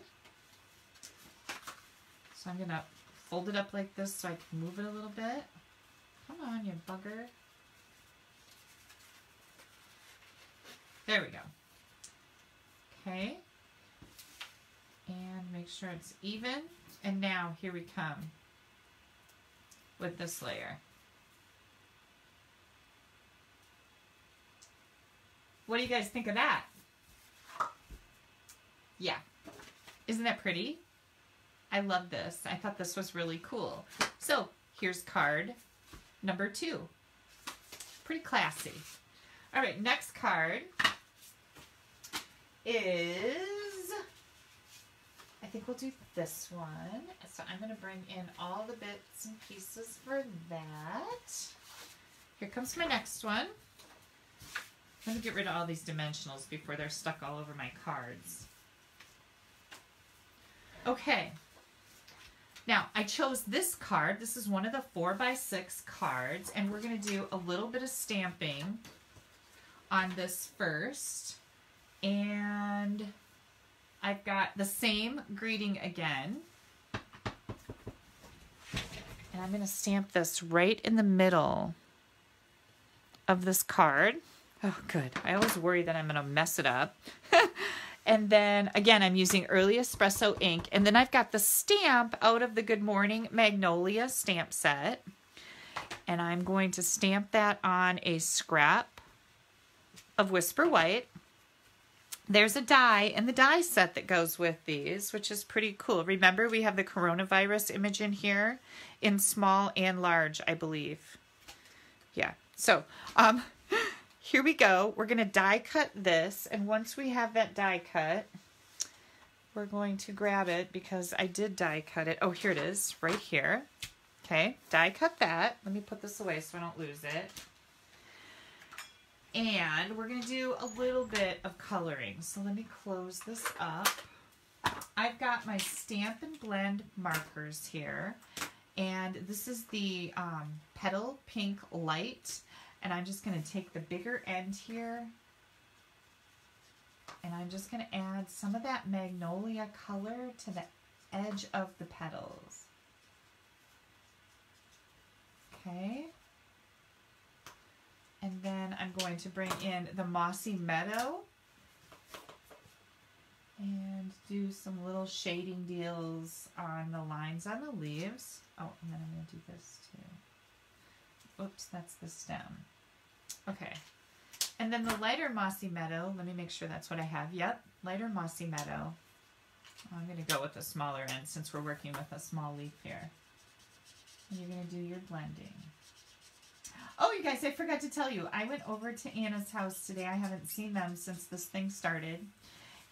So I'm going to fold it up like this so I can move it a little bit. Come on, you bugger. There we go. Okay. And make sure it's even. And now here we come with this layer. What do you guys think of that? Yeah. Isn't that pretty? I love this. I thought this was really cool. So here's card number two. Pretty classy. All right, next card is, think we'll do this one. So I'm going to bring in all the bits and pieces for that. Here comes my next one. Let me get rid of all these dimensionals before they're stuck all over my cards. Okay. Now, I chose this card. This is one of the 4 by 6 cards, and we're going to do a little bit of stamping on this first. And I've got the same greeting again. And I'm going to stamp this right in the middle of this card. Oh, good. I always worry that I'm going to mess it up. and then, again, I'm using Early Espresso ink. And then I've got the stamp out of the Good Morning Magnolia stamp set. And I'm going to stamp that on a scrap of Whisper White. There's a die and the die set that goes with these, which is pretty cool. Remember, we have the coronavirus image in here in small and large, I believe. Yeah, so um, here we go. We're going to die cut this, and once we have that die cut, we're going to grab it because I did die cut it. Oh, here it is, right here. Okay, die cut that. Let me put this away so I don't lose it. And we're going to do a little bit of coloring. So let me close this up. I've got my Stampin' Blend markers here. And this is the um, Petal Pink Light. And I'm just going to take the bigger end here. And I'm just going to add some of that magnolia color to the edge of the petals. Okay. And then I'm going to bring in the Mossy Meadow and do some little shading deals on the lines on the leaves. Oh, and then I'm going to do this too. Oops, that's the stem. Okay. And then the lighter Mossy Meadow, let me make sure that's what I have. Yep, lighter Mossy Meadow. I'm going to go with the smaller end since we're working with a small leaf here. And you're going to do your blending. Oh, you guys, I forgot to tell you. I went over to Anna's house today. I haven't seen them since this thing started.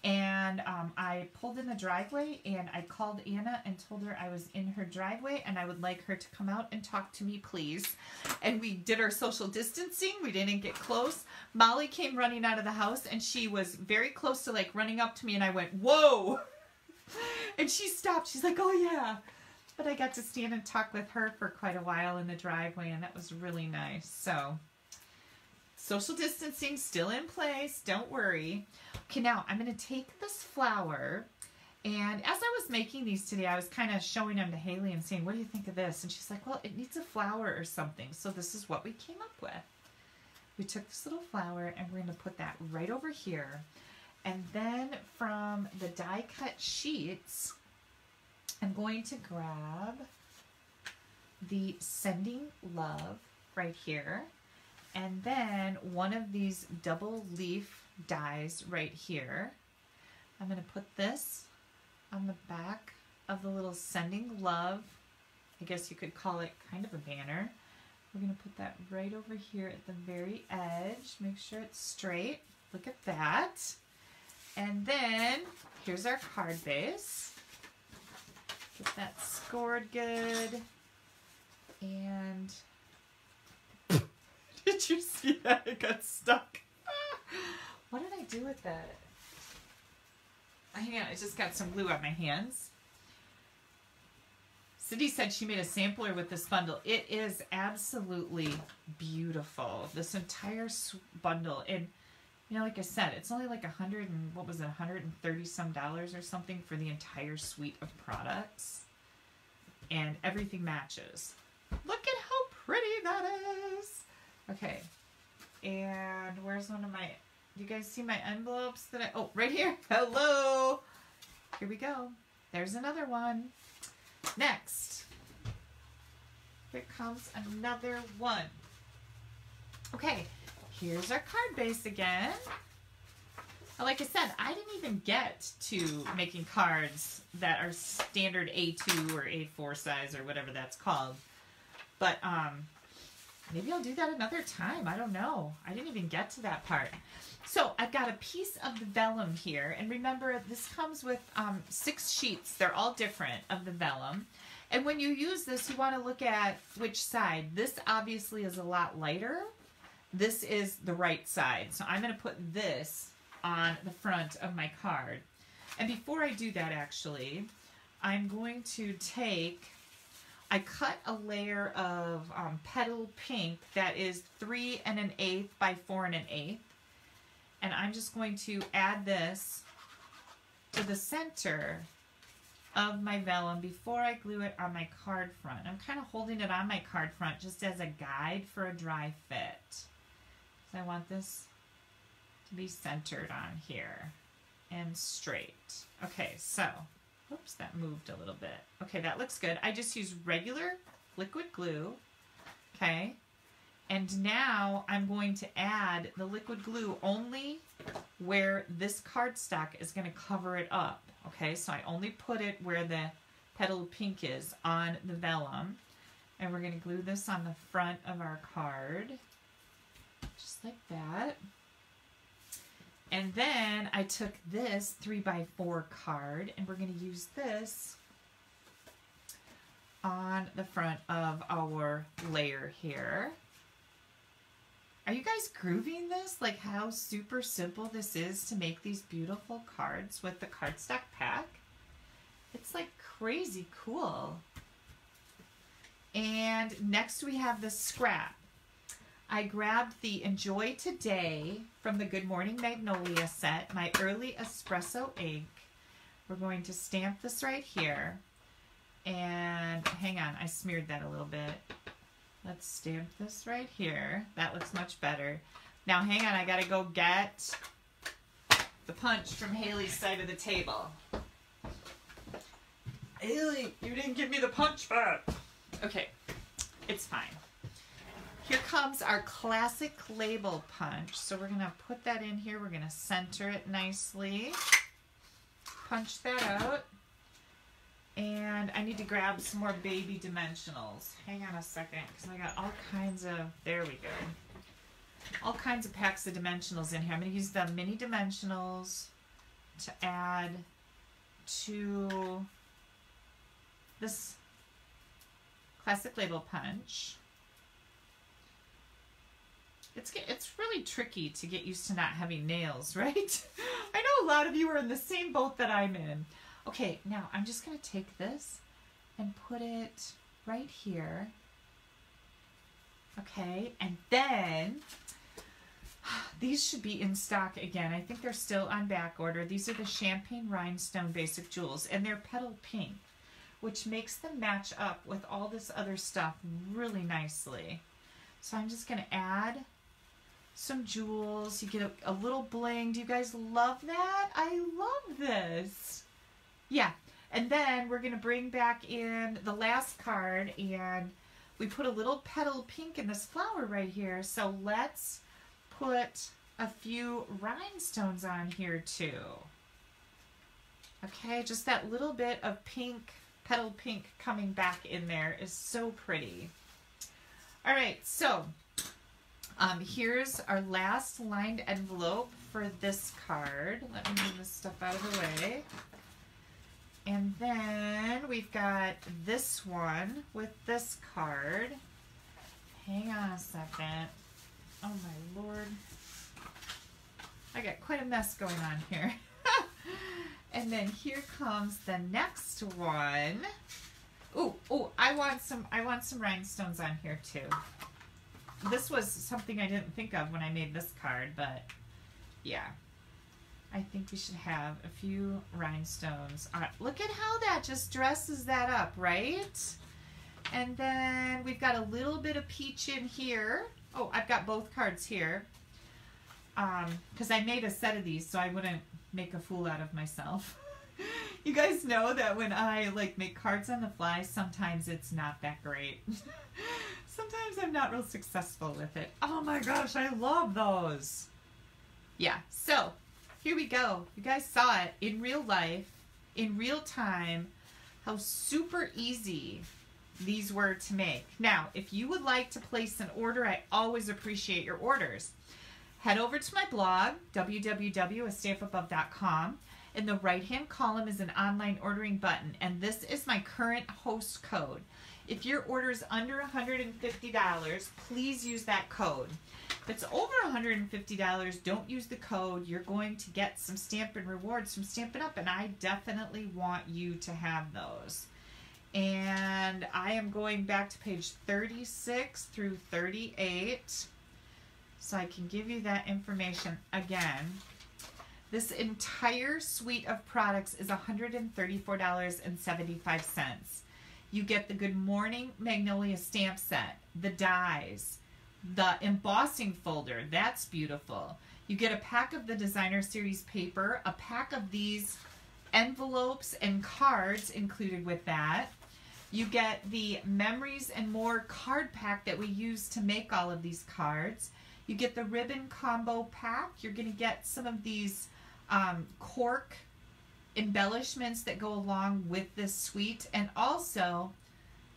And um, I pulled in the driveway and I called Anna and told her I was in her driveway and I would like her to come out and talk to me, please. And we did our social distancing. We didn't get close. Molly came running out of the house and she was very close to like running up to me and I went, whoa. And she stopped. She's like, oh yeah. But I got to stand and talk with her for quite a while in the driveway, and that was really nice. So, social distancing still in place. Don't worry. Okay, now I'm going to take this flower, and as I was making these today, I was kind of showing them to Haley and saying, What do you think of this? And she's like, Well, it needs a flower or something. So, this is what we came up with. We took this little flower, and we're going to put that right over here. And then from the die cut sheets, I'm going to grab the Sending Love right here. And then one of these double leaf dies right here. I'm going to put this on the back of the little Sending Love. I guess you could call it kind of a banner. We're going to put that right over here at the very edge. Make sure it's straight. Look at that. And then here's our card base. Get that scored good. And did you see that? It got stuck. what did I do with that? Hang on, I just got some glue on my hands. Cindy said she made a sampler with this bundle. It is absolutely beautiful. This entire bundle. And you know, like I said, it's only like a hundred and what was it, hundred and thirty some dollars or something for the entire suite of products, and everything matches. Look at how pretty that is. Okay, and where's one of my? You guys see my envelopes that I? Oh, right here. Hello. Here we go. There's another one. Next, here comes another one. Okay. Here's our card base again. Like I said, I didn't even get to making cards that are standard A2 or A4 size or whatever that's called. But um, maybe I'll do that another time. I don't know. I didn't even get to that part. So I've got a piece of the vellum here. And remember, this comes with um, six sheets. They're all different of the vellum. And when you use this, you want to look at which side. This obviously is a lot lighter this is the right side. So I'm going to put this on the front of my card. And before I do that, actually, I'm going to take, I cut a layer of um, petal pink that is three and an eighth by four and an eighth. And I'm just going to add this to the center of my vellum before I glue it on my card front. I'm kind of holding it on my card front just as a guide for a dry fit. I want this to be centered on here and straight. Okay, so, oops, that moved a little bit. Okay, that looks good. I just use regular liquid glue, okay? And now I'm going to add the liquid glue only where this cardstock is going to cover it up, okay? So I only put it where the petal pink is on the vellum. And we're going to glue this on the front of our card just like that. And then I took this 3 by 4 card and we're going to use this on the front of our layer here. Are you guys grooving this? Like how super simple this is to make these beautiful cards with the cardstock pack? It's like crazy cool. And next we have the scrap. I grabbed the Enjoy Today from the Good Morning Magnolia set, my early espresso ink. We're going to stamp this right here. And hang on, I smeared that a little bit. Let's stamp this right here. That looks much better. Now hang on, I gotta go get the punch from Haley's side of the table. Haley, you didn't give me the punch back. Okay, it's fine. Here comes our classic label punch. So we're going to put that in here. We're going to center it nicely. punch that out. And I need to grab some more baby dimensionals. Hang on a second, because I got all kinds of, there we go. All kinds of packs of dimensionals in here. I'm going to use the mini dimensionals to add to this classic label punch. It's it's really tricky to get used to not having nails, right? I know a lot of you are in the same boat that I'm in. Okay, now I'm just going to take this and put it right here. Okay, and then these should be in stock again. I think they're still on back order. These are the Champagne Rhinestone Basic Jewels, and they're petal pink, which makes them match up with all this other stuff really nicely. So I'm just going to add some jewels. You get a, a little bling. Do you guys love that? I love this. Yeah. And then we're going to bring back in the last card and we put a little petal pink in this flower right here. So let's put a few rhinestones on here too. Okay, just that little bit of pink, petal pink coming back in there is so pretty. All right, so um, here's our last lined envelope for this card. Let me move this stuff out of the way. And then we've got this one with this card. Hang on a second. Oh my lord. I got quite a mess going on here. and then here comes the next one. Oh, oh, I want some I want some rhinestones on here too. This was something I didn't think of when I made this card, but yeah. I think we should have a few rhinestones. Uh, look at how that just dresses that up, right? And then we've got a little bit of peach in here. Oh, I've got both cards here. Because um, I made a set of these so I wouldn't make a fool out of myself. you guys know that when I like make cards on the fly, sometimes it's not that great. sometimes I'm not real successful with it. Oh my gosh, I love those. Yeah, so here we go. You guys saw it in real life, in real time, how super easy these were to make. Now, if you would like to place an order, I always appreciate your orders. Head over to my blog, www.astampabove.com. In the right hand column is an online ordering button, and this is my current host code. If your order is under $150, please use that code. If it's over $150, don't use the code. You're going to get some Stampin' Rewards from Stampin' Up, and I definitely want you to have those. And I am going back to page 36 through 38 so I can give you that information again. This entire suite of products is $134.75. You get the Good Morning Magnolia stamp set, the dies, the embossing folder, that's beautiful. You get a pack of the designer series paper, a pack of these envelopes and cards included with that. You get the memories and more card pack that we use to make all of these cards. You get the ribbon combo pack. You're going to get some of these um, cork embellishments that go along with this suite and also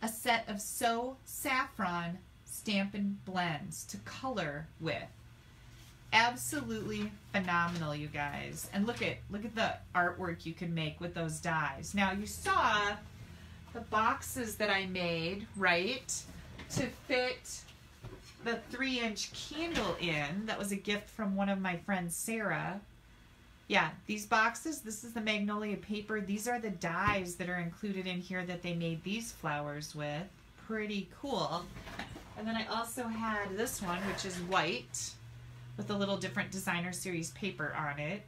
a set of So Saffron Stampin' Blends to color with. Absolutely phenomenal, you guys. And look at look at the artwork you can make with those dies. Now you saw the boxes that I made, right, to fit the three inch candle in. That was a gift from one of my friends, Sarah. Yeah, these boxes, this is the magnolia paper. These are the dies that are included in here that they made these flowers with. Pretty cool. And then I also had this one, which is white with a little different designer series paper on it.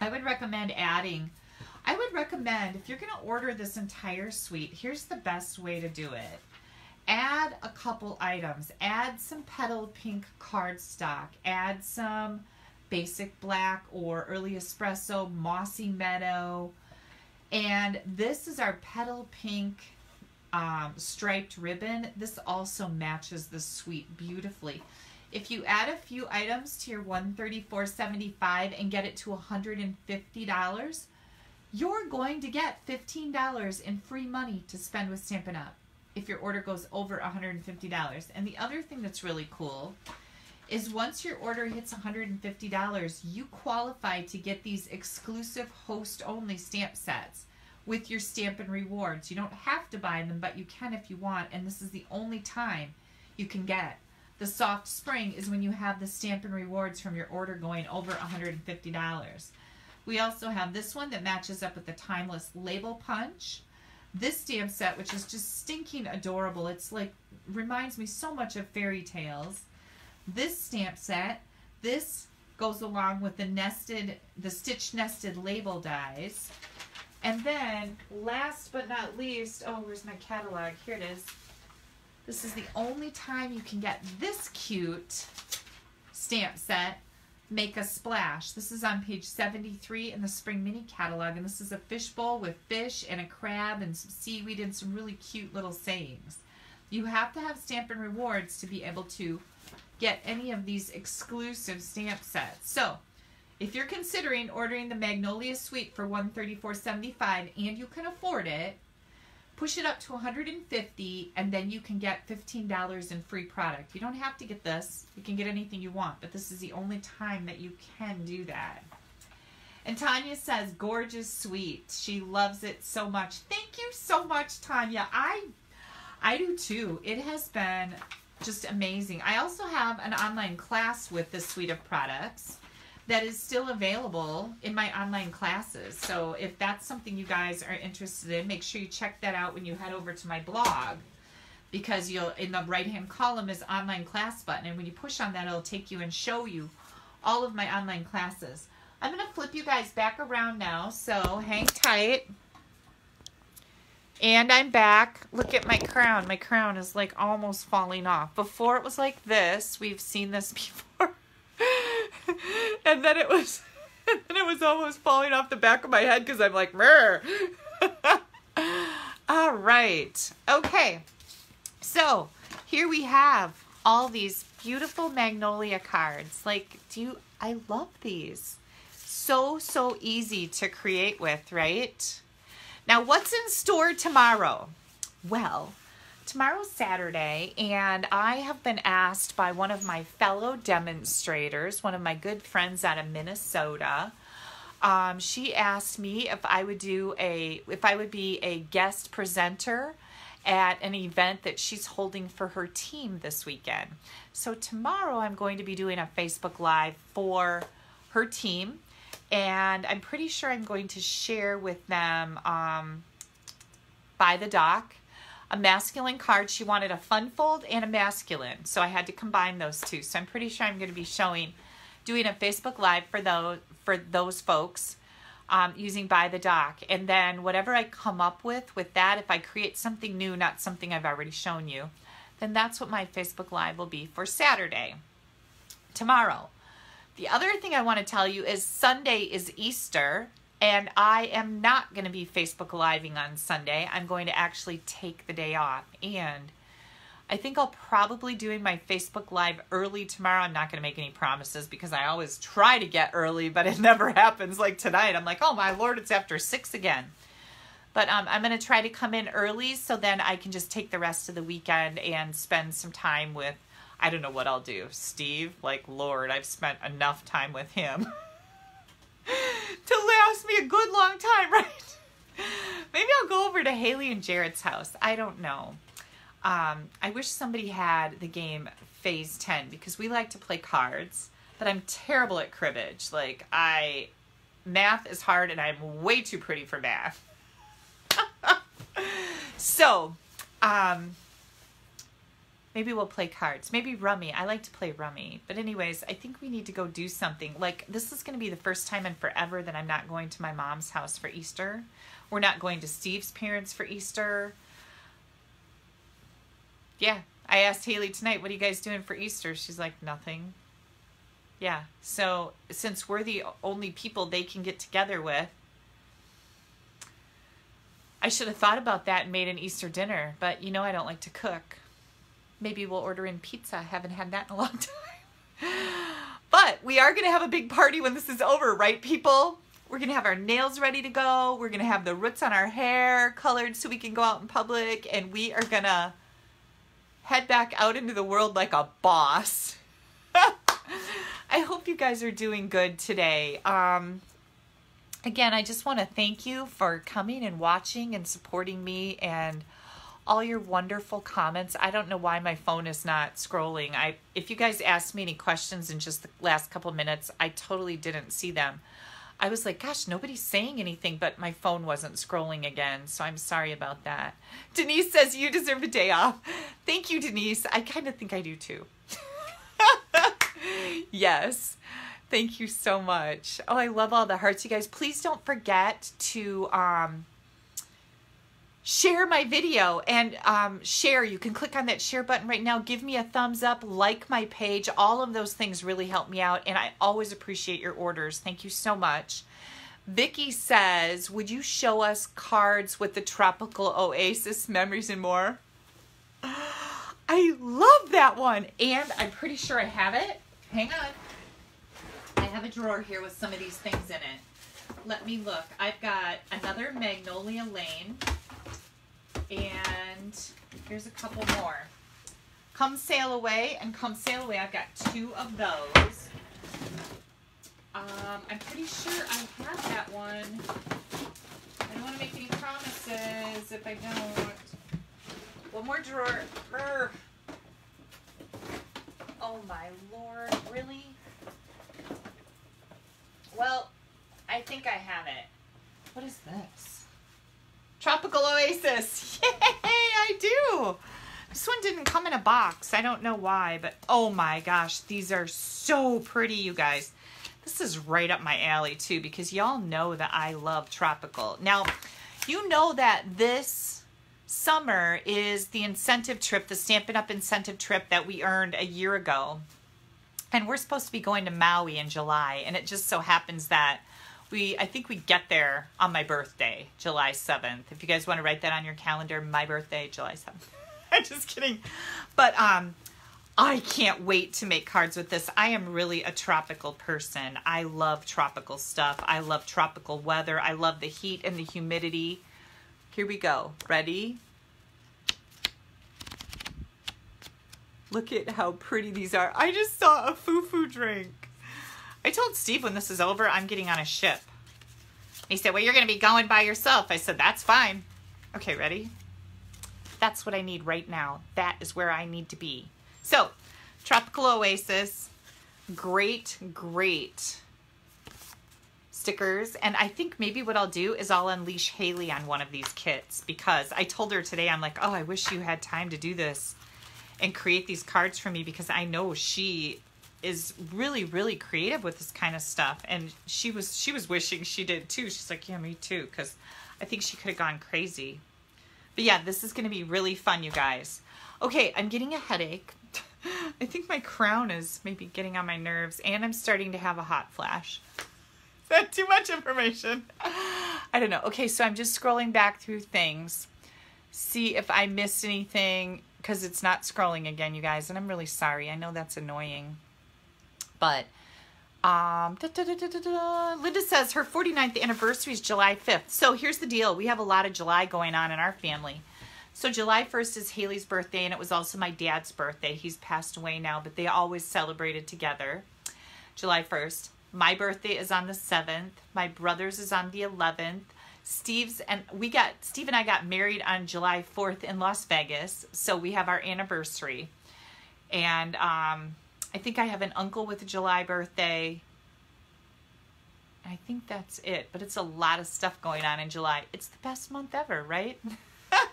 I would recommend adding, I would recommend if you're going to order this entire suite, here's the best way to do it. Add a couple items. Add some petal pink cardstock. Add some basic black or early espresso, mossy meadow. And this is our petal pink um, striped ribbon. This also matches the suite beautifully. If you add a few items to your $134.75 and get it to $150, you're going to get $15 in free money to spend with Stampin' Up! if your order goes over $150. And the other thing that's really cool is once your order hits $150, you qualify to get these exclusive host only stamp sets with your Stampin' Rewards. You don't have to buy them, but you can if you want, and this is the only time you can get. it. The soft spring is when you have the Stampin' Rewards from your order going over $150. We also have this one that matches up with the Timeless Label Punch. This stamp set, which is just stinking adorable. It's like, reminds me so much of fairy tales. This stamp set, this goes along with the nested, the stitch nested label dies. And then, last but not least, oh, where's my catalog? Here it is. This is the only time you can get this cute stamp set, Make a Splash. This is on page 73 in the Spring Mini Catalog, and this is a fishbowl with fish and a crab and some seaweed and some really cute little sayings. You have to have Stampin' Rewards to be able to get any of these exclusive stamp sets. So, if you're considering ordering the Magnolia Suite for $134.75 and you can afford it, push it up to 150 and then you can get $15 in free product. You don't have to get this. You can get anything you want, but this is the only time that you can do that. And Tanya says, gorgeous sweet. She loves it so much. Thank you so much, Tanya. I I do too. It has been just amazing. I also have an online class with this suite of products that is still available in my online classes. So if that's something you guys are interested in, make sure you check that out when you head over to my blog because you'll in the right hand column is online class button and when you push on that it'll take you and show you all of my online classes. I'm going to flip you guys back around now, so hang tight. And I'm back. Look at my crown. My crown is like almost falling off. Before it was like this. We've seen this before. and then it was and it was almost falling off the back of my head because I'm like, all right. Okay. So here we have all these beautiful magnolia cards. Like, do you I love these. So, so easy to create with, right? Now, what's in store tomorrow? Well, tomorrow's Saturday, and I have been asked by one of my fellow demonstrators, one of my good friends out of Minnesota. Um, she asked me if I would do a, if I would be a guest presenter at an event that she's holding for her team this weekend. So tomorrow I'm going to be doing a Facebook Live for her team, and I'm pretty sure I'm going to share with them um, by the dock a masculine card. She wanted a fun fold and a masculine. So I had to combine those two. So I'm pretty sure I'm going to be showing, doing a Facebook Live for those, for those folks um, using By the Dock. And then whatever I come up with, with that, if I create something new, not something I've already shown you, then that's what my Facebook Live will be for Saturday, tomorrow. The other thing I want to tell you is Sunday is Easter. And I am not going to be Facebook Living on Sunday. I'm going to actually take the day off. And I think I'll probably doing my Facebook Live early tomorrow. I'm not going to make any promises because I always try to get early, but it never happens. Like tonight, I'm like, oh my lord, it's after six again. But um, I'm going to try to come in early so then I can just take the rest of the weekend and spend some time with, I don't know what I'll do. Steve, like, Lord, I've spent enough time with him. to last me a good long time, right? Maybe I'll go over to Haley and Jared's house. I don't know. Um, I wish somebody had the game Phase 10 because we like to play cards, but I'm terrible at cribbage. Like, I, math is hard and I'm way too pretty for math. so, um, Maybe we'll play cards. Maybe rummy. I like to play rummy. But anyways, I think we need to go do something. Like this is going to be the first time in forever that I'm not going to my mom's house for Easter. We're not going to Steve's parents for Easter. Yeah, I asked Haley tonight, what are you guys doing for Easter? She's like, nothing. Yeah, so since we're the only people they can get together with, I should have thought about that and made an Easter dinner, but you know I don't like to cook. Maybe we'll order in pizza. I haven't had that in a long time. but we are going to have a big party when this is over, right, people? We're going to have our nails ready to go. We're going to have the roots on our hair colored so we can go out in public. And we are going to head back out into the world like a boss. I hope you guys are doing good today. Um, again, I just want to thank you for coming and watching and supporting me and all your wonderful comments. I don't know why my phone is not scrolling. I if you guys asked me any questions in just the last couple minutes, I totally didn't see them. I was like, gosh, nobody's saying anything, but my phone wasn't scrolling again. So I'm sorry about that. Denise says you deserve a day off. Thank you, Denise. I kind of think I do too. yes. Thank you so much. Oh, I love all the hearts, you guys. Please don't forget to um, share my video and um, share. You can click on that share button right now. Give me a thumbs up, like my page. All of those things really help me out, and I always appreciate your orders. Thank you so much. Vicky says, "Would you show us cards with the tropical oasis memories and more?" I love that one, and I'm pretty sure I have it. Hang on. I have a drawer here with some of these things in it. Let me look. I've got another Magnolia Lane. And here's a couple more. Come Sail Away and Come Sail Away. I've got two of those. Um, I'm pretty sure I have that one. I don't want to make any promises if I don't. One more drawer. Oh my lord, really? Well, I think I have it. What is this? Tropical Oasis. Yay, I do. This one didn't come in a box. I don't know why, but oh my gosh, these are so pretty, you guys. This is right up my alley too because y'all know that I love tropical. Now, you know that this summer is the incentive trip, the Stampin' Up! incentive trip that we earned a year ago. And we're supposed to be going to Maui in July, and it just so happens that we I think we get there on my birthday, July 7th. If you guys want to write that on your calendar, my birthday, July 7th. I'm just kidding. But um I can't wait to make cards with this. I am really a tropical person. I love tropical stuff. I love tropical weather. I love the heat and the humidity. Here we go. Ready? Look at how pretty these are. I just saw a foo-foo drink. I told Steve when this is over, I'm getting on a ship. He said, well, you're going to be going by yourself. I said, that's fine. Okay, ready? That's what I need right now. That is where I need to be. So, Tropical Oasis, great, great stickers. And I think maybe what I'll do is I'll unleash Haley on one of these kits because I told her today, I'm like, oh, I wish you had time to do this and create these cards for me because I know she is really really creative with this kind of stuff. And she was she was wishing she did too. She's like yeah me too because i think she could have gone crazy. But yeah this is going to be really fun you guys. Okay i'm getting a headache. I think my crown is maybe getting on my nerves and i'm starting to have a hot flash. Is that too much information? I don't know. Okay so i'm just scrolling back through things. See if i missed anything because it's not scrolling again you guys and i'm really sorry. I know that's annoying but um, da, da, da, Linda says her 49th anniversary is July 5th. So here's the deal. We have a lot of July going on in our family. So July 1st is Haley's birthday, and it was also my dad's birthday. He's passed away now, but they always celebrated together. July 1st. My birthday is on the 7th. My brother's is on the 11th. Steve's and we got Steve and I got married on July 4th in Las Vegas. So we have our anniversary. And um I think I have an uncle with a July birthday. I think that's it, but it's a lot of stuff going on in July. It's the best month ever, right?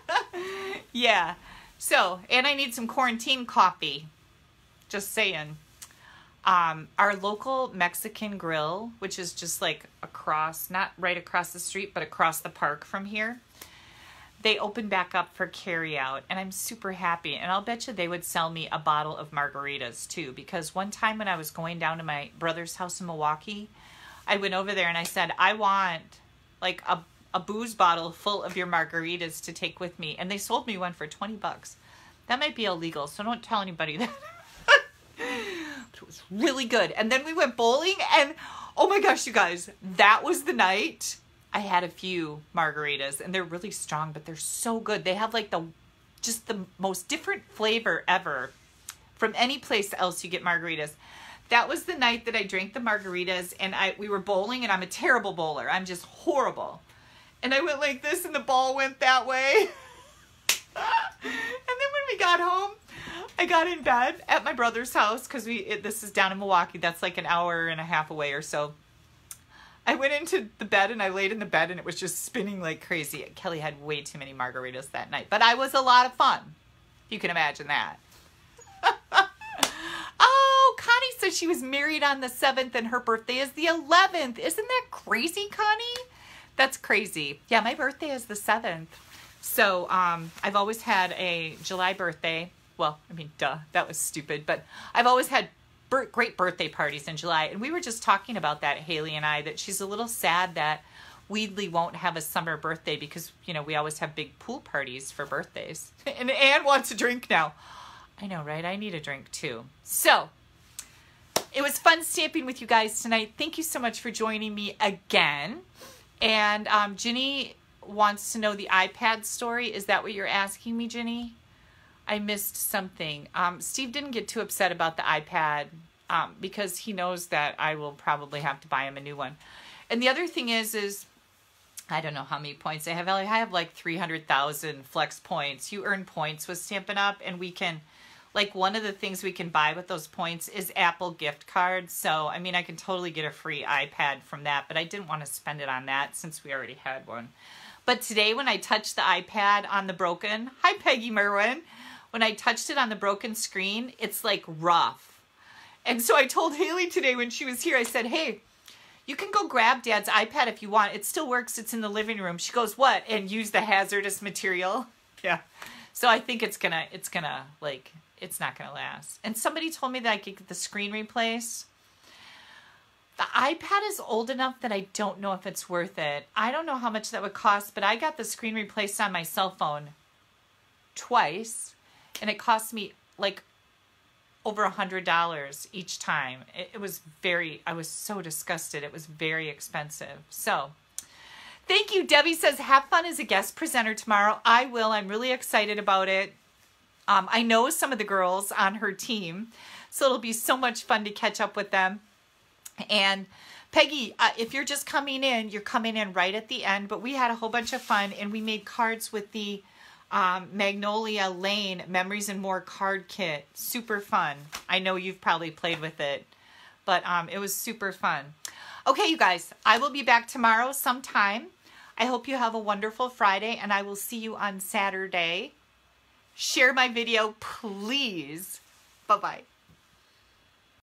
yeah. So, and I need some quarantine coffee. Just saying. Um, our local Mexican grill, which is just like across, not right across the street, but across the park from here they opened back up for carry out and I'm super happy. And I'll bet you they would sell me a bottle of margaritas too. Because one time when I was going down to my brother's house in Milwaukee, I went over there and I said, I want like a, a booze bottle full of your margaritas to take with me. And they sold me one for 20 bucks. That might be illegal, so don't tell anybody that. it was really good. And then we went bowling and Oh my gosh, you guys, that was the night I had a few margaritas and they're really strong, but they're so good. They have like the just the most different flavor ever from any place else you get margaritas. That was the night that I drank the margaritas and I we were bowling and I'm a terrible bowler. I'm just horrible. And I went like this and the ball went that way. and then when we got home, I got in bed at my brother's house because we it, this is down in Milwaukee. That's like an hour and a half away or so. I went into the bed and I laid in the bed and it was just spinning like crazy. Kelly had way too many margaritas that night, but I was a lot of fun. You can imagine that. oh, Connie said she was married on the 7th and her birthday is the 11th. Isn't that crazy, Connie? That's crazy. Yeah, my birthday is the 7th. So um, I've always had a July birthday. Well, I mean, duh, that was stupid. But I've always had great birthday parties in July. And we were just talking about that, Haley and I, that she's a little sad that Weedley won't have a summer birthday because, you know, we always have big pool parties for birthdays. and Anne wants a drink now. I know, right? I need a drink too. So, it was fun stamping with you guys tonight. Thank you so much for joining me again. And um, Ginny wants to know the iPad story. Is that what you're asking me, Ginny? I missed something. Um, Steve didn't get too upset about the iPad um, because he knows that I will probably have to buy him a new one. And the other thing is, is I don't know how many points I have. I have like 300,000 flex points. You earn points with Stampin' Up! and we can, like one of the things we can buy with those points is Apple gift cards. So, I mean, I can totally get a free iPad from that, but I didn't want to spend it on that since we already had one. But today when I touched the iPad on the broken, hi Peggy Merwin, when I touched it on the broken screen, it's like rough. And so I told Haley today when she was here, I said, hey, you can go grab dad's iPad if you want. It still works. It's in the living room. She goes, what? And use the hazardous material? Yeah. So I think it's gonna, it's gonna like, it's not gonna last. And somebody told me that I could get the screen replaced. The iPad is old enough that I don't know if it's worth it. I don't know how much that would cost, but I got the screen replaced on my cell phone twice and it cost me like over a hundred dollars each time. It, it, was very, I was so disgusted. It was very expensive. So thank you. Debbie says, have fun as a guest presenter tomorrow. I will. I'm really excited about it. Um, I know some of the girls on her team, so it'll be so much fun to catch up with them. And Peggy, uh, if you're just coming in, you're coming in right at the end, but we had a whole bunch of fun and we made cards with the um, Magnolia Lane Memories and More card kit. Super fun. I know you've probably played with it, but um, it was super fun. Okay, you guys, I will be back tomorrow sometime. I hope you have a wonderful Friday, and I will see you on Saturday. Share my video, please. Bye-bye.